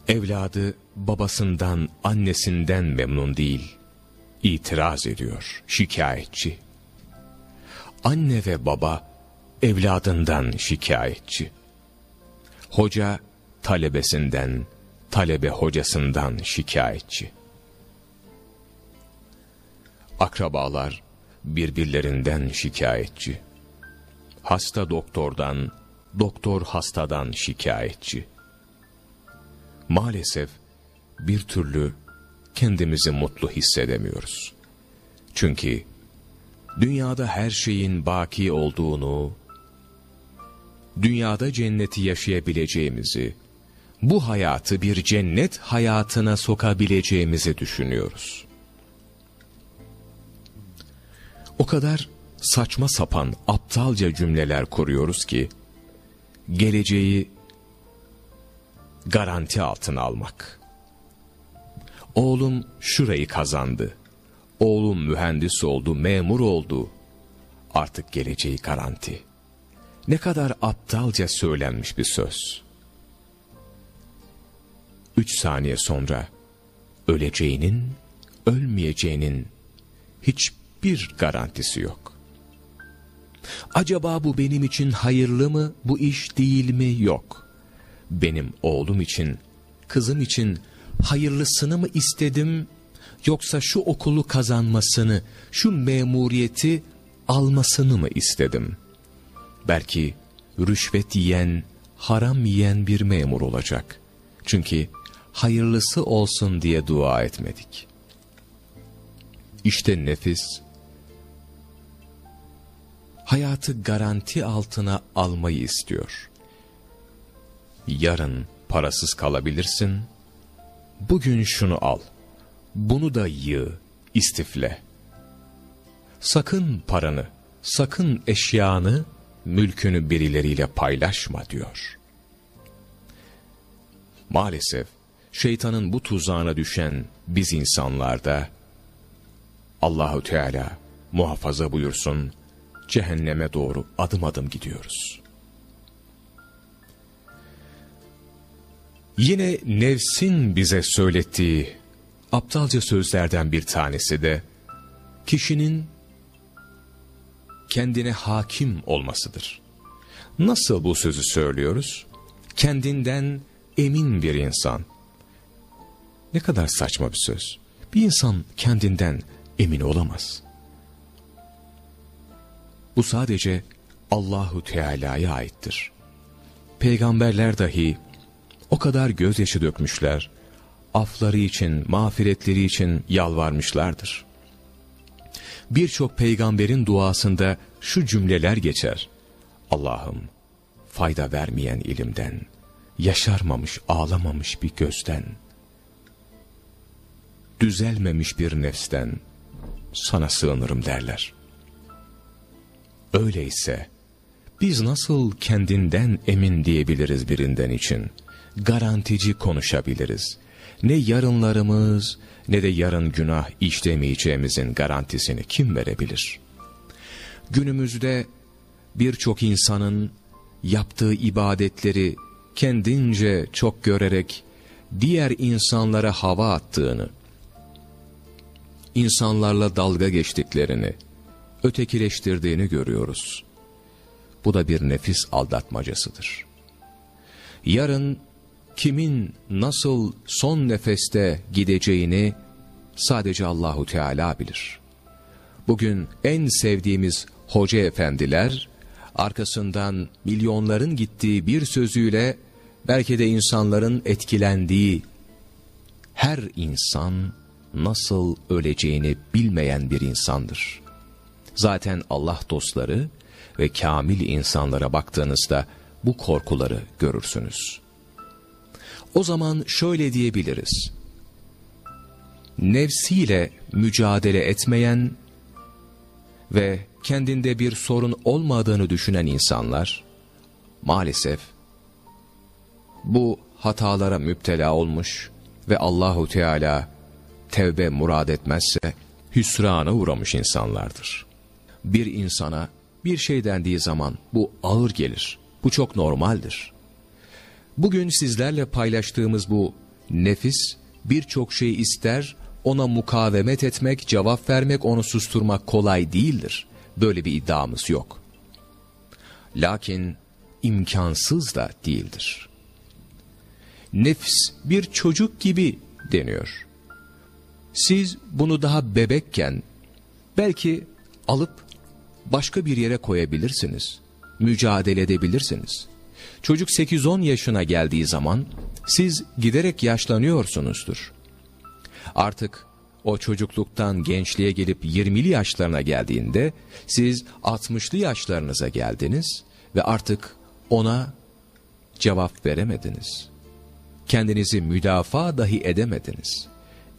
Evladı babasından, annesinden memnun değil, itiraz ediyor, şikayetçi. Anne ve baba evladından şikayetçi. Hoca talebesinden, talebe hocasından şikayetçi. Akrabalar birbirlerinden şikayetçi. Hasta doktordan, doktor hastadan şikayetçi. Maalesef bir türlü kendimizi mutlu hissedemiyoruz. Çünkü dünyada her şeyin baki olduğunu, dünyada cenneti yaşayabileceğimizi, bu hayatı bir cennet hayatına sokabileceğimizi düşünüyoruz. O kadar saçma sapan, aptalca cümleler kuruyoruz ki, geleceği garanti altına almak. Oğlum şurayı kazandı. Oğlum mühendis oldu, memur oldu. Artık geleceği garanti. Ne kadar aptalca söylenmiş bir söz. Üç saniye sonra öleceğinin, ölmeyeceğinin hiçbir garantisi yok. Acaba bu benim için hayırlı mı, bu iş değil mi? Yok. Benim oğlum için, kızım için hayırlısını mı istedim, yoksa şu okulu kazanmasını, şu memuriyeti almasını mı istedim? Belki rüşvet yiyen, haram yiyen bir memur olacak. Çünkü hayırlısı olsun diye dua etmedik. İşte nefis, hayatı garanti altına almayı istiyor. Yarın parasız kalabilirsin, bugün şunu al, bunu da yığ, istifle. Sakın paranı, sakın eşyanı, mülkünü birileriyle paylaşma diyor. Maalesef şeytanın bu tuzağına düşen biz insanlarda Allahu Teala muhafaza buyursun cehenneme doğru adım adım gidiyoruz. Yine nefsin bize söylettiği aptalca sözlerden bir tanesi de kişinin kendine hakim olmasıdır. Nasıl bu sözü söylüyoruz? Kendinden emin bir insan. Ne kadar saçma bir söz. Bir insan kendinden emin olamaz. Bu sadece Allahu Teala'ya aittir. Peygamberler dahi o kadar gözyaşı dökmüşler, afları için, mağfiretleri için yalvarmışlardır. Birçok peygamberin duasında şu cümleler geçer. Allah'ım fayda vermeyen ilimden, yaşarmamış ağlamamış bir gözden, düzelmemiş bir nefsten sana sığınırım derler. Öyleyse biz nasıl kendinden emin diyebiliriz birinden için? Garantici konuşabiliriz. Ne yarınlarımız ne de yarın günah işlemeyeceğimizin garantisini kim verebilir? Günümüzde birçok insanın yaptığı ibadetleri kendince çok görerek diğer insanlara hava attığını, insanlarla dalga geçtiklerini, ötekileştirdiğini görüyoruz. Bu da bir nefis aldatmacasıdır. Yarın kimin nasıl son nefeste gideceğini sadece Allahu Teala bilir. Bugün en sevdiğimiz hoca efendiler arkasından milyonların gittiği bir sözüyle belki de insanların etkilendiği her insan nasıl öleceğini bilmeyen bir insandır. Zaten Allah dostları ve kamil insanlara baktığınızda bu korkuları görürsünüz. O zaman şöyle diyebiliriz. Nefsiyle mücadele etmeyen ve kendinde bir sorun olmadığını düşünen insanlar maalesef bu hatalara müptela olmuş ve Allahu Teala tevbe murad etmezse hüsrana uğramış insanlardır. Bir insana bir şey dendiği zaman bu ağır gelir. Bu çok normaldir. Bugün sizlerle paylaştığımız bu nefis birçok şey ister, ona mukavemet etmek, cevap vermek, onu susturmak kolay değildir. Böyle bir iddiamız yok. Lakin imkansız da değildir. Nefs bir çocuk gibi deniyor. Siz bunu daha bebekken belki alıp başka bir yere koyabilirsiniz. Mücadele edebilirsiniz. Çocuk 8-10 yaşına geldiği zaman siz giderek yaşlanıyorsunuzdur. Artık o çocukluktan gençliğe gelip 20'li yaşlarına geldiğinde siz 60'lı yaşlarınıza geldiniz ve artık ona cevap veremediniz. Kendinizi müdafaa dahi edemediniz.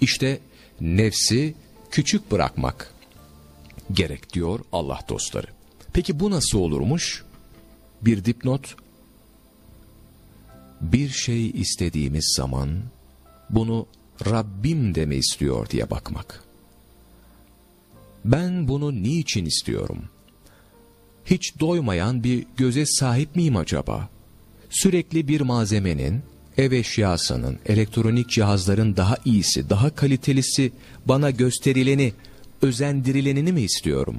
İşte nefsi küçük bırakmak gerek diyor Allah dostları. Peki bu nasıl olurmuş? Bir dipnot. Bir şey istediğimiz zaman bunu Rabbim de mi istiyor diye bakmak. Ben bunu niçin istiyorum? Hiç doymayan bir göze sahip miyim acaba? Sürekli bir malzemenin, ev eşyasının, elektronik cihazların daha iyisi, daha kalitelisi bana gösterileni, özendirilenini mi istiyorum?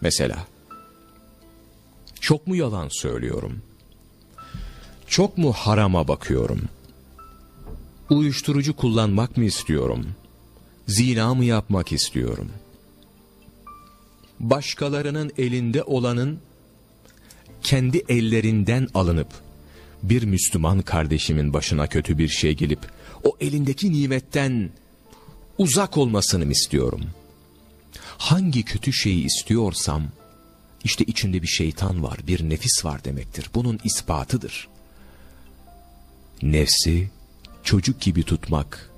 Mesela, çok mu yalan söylüyorum? Çok mu harama bakıyorum? Uyuşturucu kullanmak mı istiyorum? Zina mı yapmak istiyorum? Başkalarının elinde olanın kendi ellerinden alınıp bir Müslüman kardeşimin başına kötü bir şey gelip o elindeki nimetten uzak olmasını istiyorum? Hangi kötü şeyi istiyorsam işte içinde bir şeytan var, bir nefis var demektir. Bunun ispatıdır. Nefsi çocuk gibi tutmak,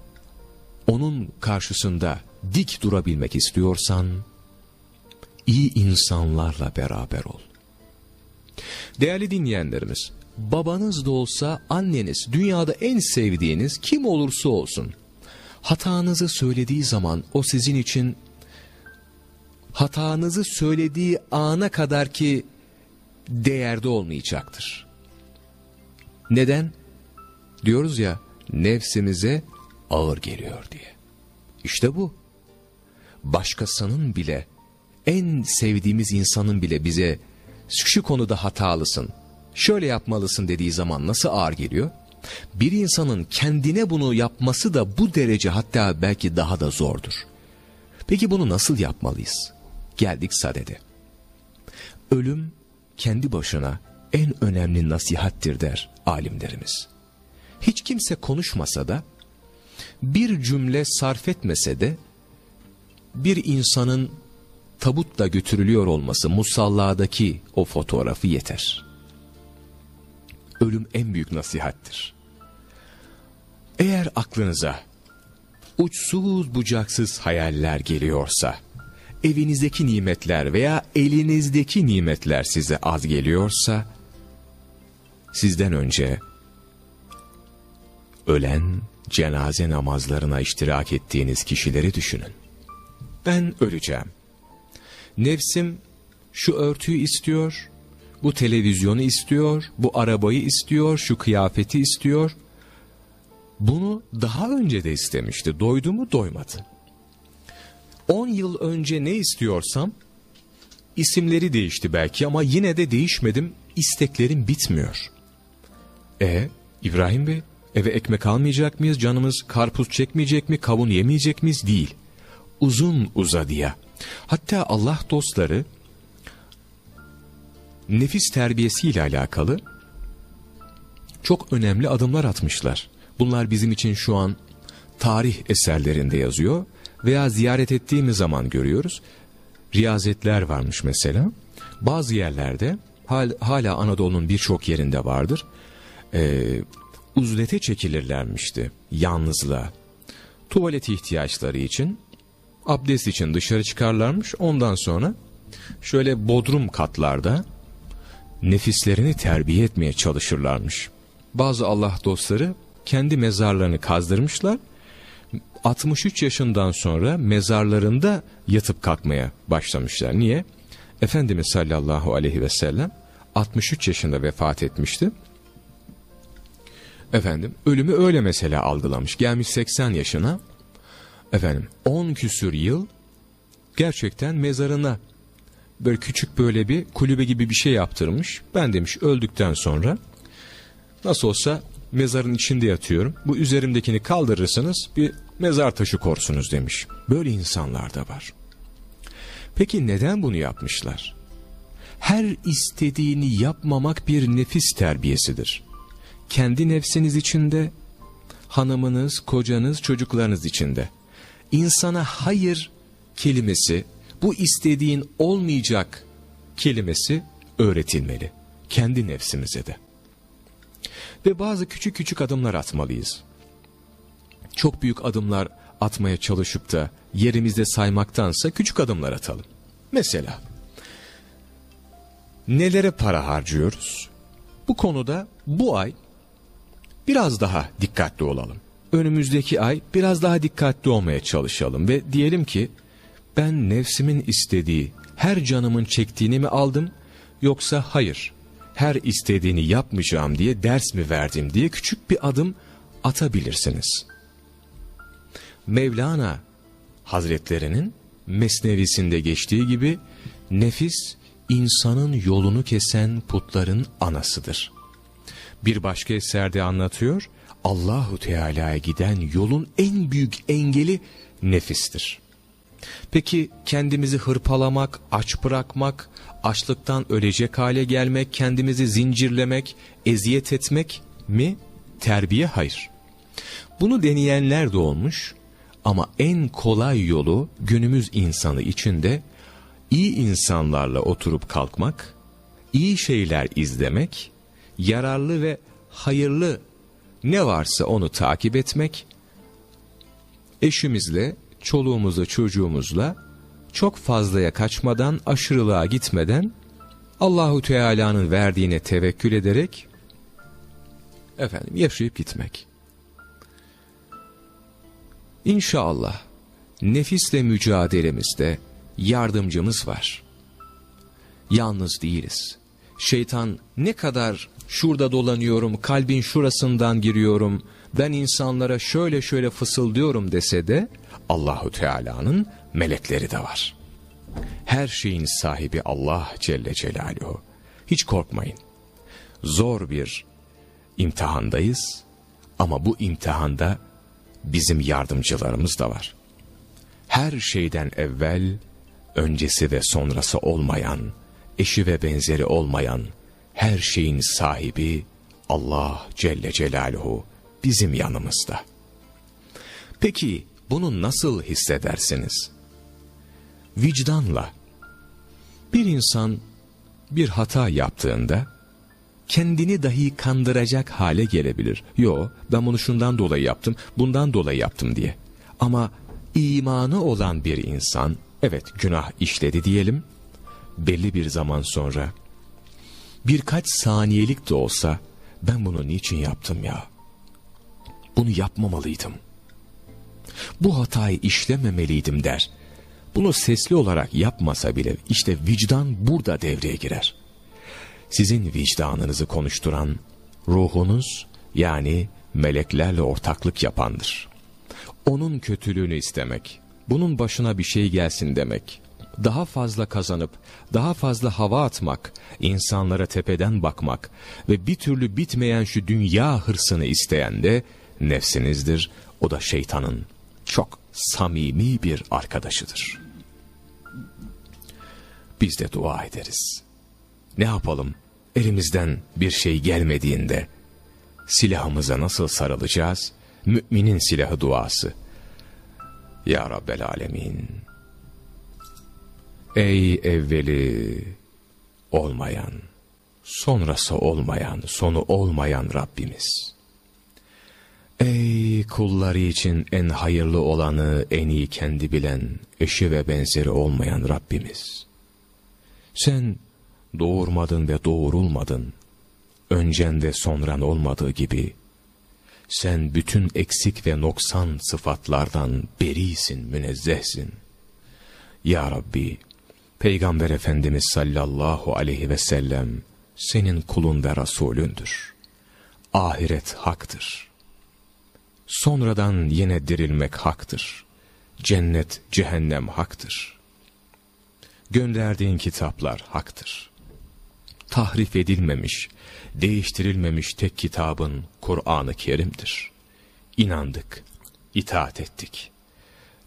onun karşısında dik durabilmek istiyorsan, iyi insanlarla beraber ol. Değerli dinleyenlerimiz, babanız da olsa anneniz, dünyada en sevdiğiniz kim olursa olsun, hatanızı söylediği zaman o sizin için hatanızı söylediği ana kadar ki değerde olmayacaktır. Neden? Diyoruz ya nefsimize ağır geliyor diye. İşte bu. Başkasının bile en sevdiğimiz insanın bile bize şu konuda hatalısın, şöyle yapmalısın dediği zaman nasıl ağır geliyor? Bir insanın kendine bunu yapması da bu derece hatta belki daha da zordur. Peki bunu nasıl yapmalıyız? Geldik sadede. Ölüm kendi başına en önemli nasihattir der alimlerimiz. Hiç kimse konuşmasa da, bir cümle sarf etmese de, bir insanın tabutla götürülüyor olması musalladaki o fotoğrafı yeter. Ölüm en büyük nasihattir. Eğer aklınıza uçsuz bucaksız hayaller geliyorsa, evinizdeki nimetler veya elinizdeki nimetler size az geliyorsa, sizden önce ölen cenaze namazlarına iştirak ettiğiniz kişileri düşünün. Ben öleceğim. Nefsim şu örtüyü istiyor, bu televizyonu istiyor, bu arabayı istiyor, şu kıyafeti istiyor. Bunu daha önce de istemişti. Doydu mu doymadı. 10 yıl önce ne istiyorsam isimleri değişti belki ama yine de değişmedim. İsteklerim bitmiyor. E İbrahim Bey eve ekmek almayacak mıyız? Canımız karpuz çekmeyecek mi? Kavun yemeyecek miyiz? Değil. Uzun uzadıya. Hatta Allah dostları nefis terbiyesiyle alakalı çok önemli adımlar atmışlar. Bunlar bizim için şu an tarih eserlerinde yazıyor veya ziyaret ettiğimiz zaman görüyoruz. Riyazetler varmış mesela. Bazı yerlerde hala Anadolu'nun birçok yerinde vardır. Ee, uzlete çekilirlermişti yalnızlığa. Tuvalet ihtiyaçları için, abdest için dışarı çıkarlarmış. Ondan sonra şöyle bodrum katlarda nefislerini terbiye etmeye çalışırlarmış. Bazı Allah dostları kendi mezarlarını kazdırmışlar. 63 yaşından sonra mezarlarında yatıp kalkmaya başlamışlar. Niye? Efendimiz sallallahu aleyhi ve sellem 63 yaşında vefat etmişti. Efendim ölümü öyle mesela algılamış. Gelmiş 80 yaşına. Efendim 10 küsür yıl gerçekten mezarına böyle küçük böyle bir kulübe gibi bir şey yaptırmış. Ben demiş öldükten sonra nasıl olsa mezarın içinde yatıyorum. Bu üzerimdekini kaldırırsanız bir mezar taşı korsunuz demiş. Böyle insanlar da var. Peki neden bunu yapmışlar? Her istediğini yapmamak bir nefis terbiyesidir. Kendi nefsiniz içinde, hanımınız, kocanız, çocuklarınız içinde. İnsana hayır kelimesi, bu istediğin olmayacak kelimesi öğretilmeli. Kendi nefsimize de. Ve bazı küçük küçük adımlar atmalıyız. Çok büyük adımlar atmaya çalışıp da yerimizde saymaktansa küçük adımlar atalım. Mesela nelere para harcıyoruz? Bu konuda bu ay biraz daha dikkatli olalım. Önümüzdeki ay biraz daha dikkatli olmaya çalışalım ve diyelim ki ben nefsimin istediği her canımın çektiğini mi aldım yoksa hayır her istediğini yapmayacağım diye ders mi verdim diye küçük bir adım atabilirsiniz. Mevlana Hazretlerinin Mesnevisinde geçtiği gibi nefis insanın yolunu kesen putların anasıdır. Bir başka eserde anlatıyor, Allahu Teala'ya giden yolun en büyük engeli nefistir. Peki kendimizi hırpalamak, aç bırakmak, açlıktan ölecek hale gelmek, kendimizi zincirlemek, eziyet etmek mi? Terbiye hayır. Bunu deneyenler de olmuş ama en kolay yolu günümüz insanı içinde iyi insanlarla oturup kalkmak, iyi şeyler izlemek, yararlı ve hayırlı ne varsa onu takip etmek, eşimizle, çoluğumuzla, çocuğumuzla çok fazlaya kaçmadan, aşırılığa gitmeden Allahu Teala'nın verdiğine tevekkül ederek efendim yaşayıp gitmek. İnşallah nefisle mücadelemizde yardımcımız var. Yalnız değiliz. Şeytan ne kadar şurada dolanıyorum, kalbin şurasından giriyorum, ben insanlara şöyle şöyle fısıldıyorum dese de Allahu Teala'nın melekleri de var. Her şeyin sahibi Allah Celle Celaluhu. Hiç korkmayın. Zor bir imtihandayız ama bu imtihanda bizim yardımcılarımız da var. Her şeyden evvel, öncesi ve sonrası olmayan, eşi ve benzeri olmayan, her şeyin sahibi Allah Celle Celaluhu bizim yanımızda. Peki bunu nasıl hissedersiniz? Vicdanla. Bir insan bir hata yaptığında kendini dahi kandıracak hale gelebilir. Yo ben bunu şundan dolayı yaptım, bundan dolayı yaptım diye. Ama imanı olan bir insan, evet günah işledi diyelim, belli bir zaman sonra, birkaç saniyelik de olsa, ben bunu niçin yaptım ya? Bunu yapmamalıydım. Bu hatayı işlememeliydim der. Bunu sesli olarak yapmasa bile işte vicdan burada devreye girer. Sizin vicdanınızı konuşturan ruhunuz yani meleklerle ortaklık yapandır. Onun kötülüğünü istemek, bunun başına bir şey gelsin demek, daha fazla kazanıp, daha fazla hava atmak, insanlara tepeden bakmak ve bir türlü bitmeyen şu dünya hırsını isteyen de nefsinizdir, o da şeytanın çok samimi bir arkadaşıdır. Biz de dua ederiz. Ne yapalım? Elimizden bir şey gelmediğinde silahımıza nasıl sarılacağız? Müminin silahı duası. Ya Rabbel Alemin. Ey evveli olmayan, sonrası olmayan, sonu olmayan Rabbimiz. Ey kulları için en hayırlı olanı en iyi kendi bilen, eşi ve benzeri olmayan Rabbimiz. Sen doğurmadın ve doğurulmadın. Öncen ve sonran olmadığı gibi, sen bütün eksik ve noksan sıfatlardan berisin, münezzehsin. Ya Rabbi, Peygamber Efendimiz sallallahu aleyhi ve sellem, senin kulun ve Resulündür. Ahiret haktır. Sonradan yine dirilmek haktır. Cennet, cehennem haktır. Gönderdiğin kitaplar haktır. Tahrif edilmemiş, değiştirilmemiş tek kitabın Kur'an-ı Kerim'dir. İnandık, itaat ettik.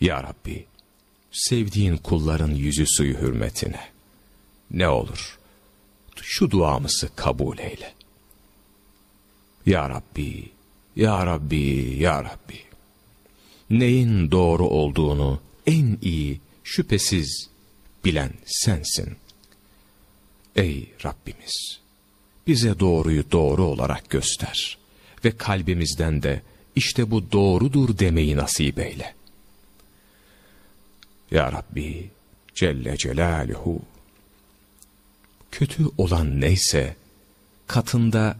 Ya Rabbi, sevdiğin kulların yüzü suyu hürmetine. Ne olur, şu duamızı kabul eyle. Ya Rabbi, Ya Rabbi, Ya Rabbi. Neyin doğru olduğunu en iyi, şüphesiz bilen sensin. Ey Rabbimiz! Bize doğruyu doğru olarak göster ve kalbimizden de işte bu doğrudur demeyi nasip eyle. Ya Rabbi Celle Celaluhu kötü olan neyse katında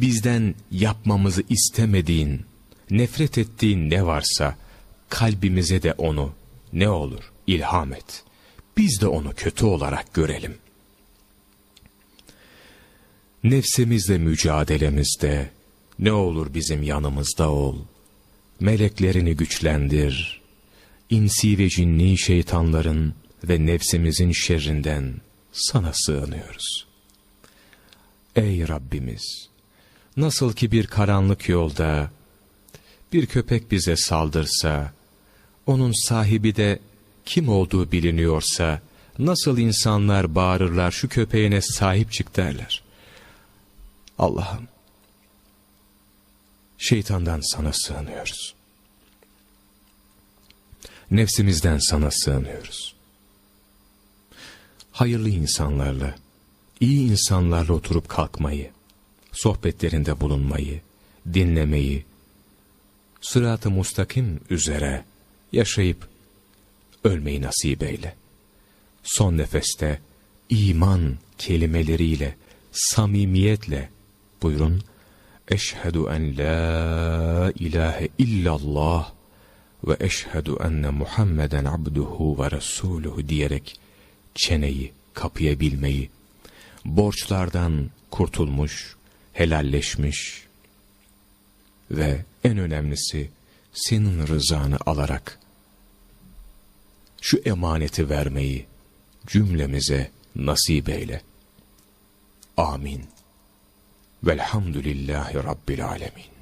bizden yapmamızı istemediğin, nefret ettiğin ne varsa kalbimize de onu ne olur ilham et. Biz de onu kötü olarak görelim. Nefsimizle mücadelemizde ne olur bizim yanımızda ol. Meleklerini güçlendir. İnsi ve cinni şeytanların ve nefsimizin şerrinden sana sığınıyoruz. Ey Rabbimiz! Nasıl ki bir karanlık yolda bir köpek bize saldırsa, onun sahibi de kim olduğu biliniyorsa, nasıl insanlar bağırırlar şu köpeğine sahip çık derler. Allah'ım, şeytandan sana sığınıyoruz. Nefsimizden sana sığınıyoruz. Hayırlı insanlarla, iyi insanlarla oturup kalkmayı, sohbetlerinde bulunmayı, dinlemeyi, sırat-ı mustakim üzere yaşayıp ölmeyi nasip eyle. Son nefeste iman kelimeleriyle, samimiyetle buyurun. Eşhedü en la ilahe illallah ve eşhedü enne Muhammeden abduhu ve resuluhu diyerek çeneyi kapayabilmeyi, borçlardan kurtulmuş, helalleşmiş ve en önemlisi senin rızanı alarak şu emaneti vermeyi cümlemize nasip eyle. Amin. Velhamdülillahi Rabbil Alemin.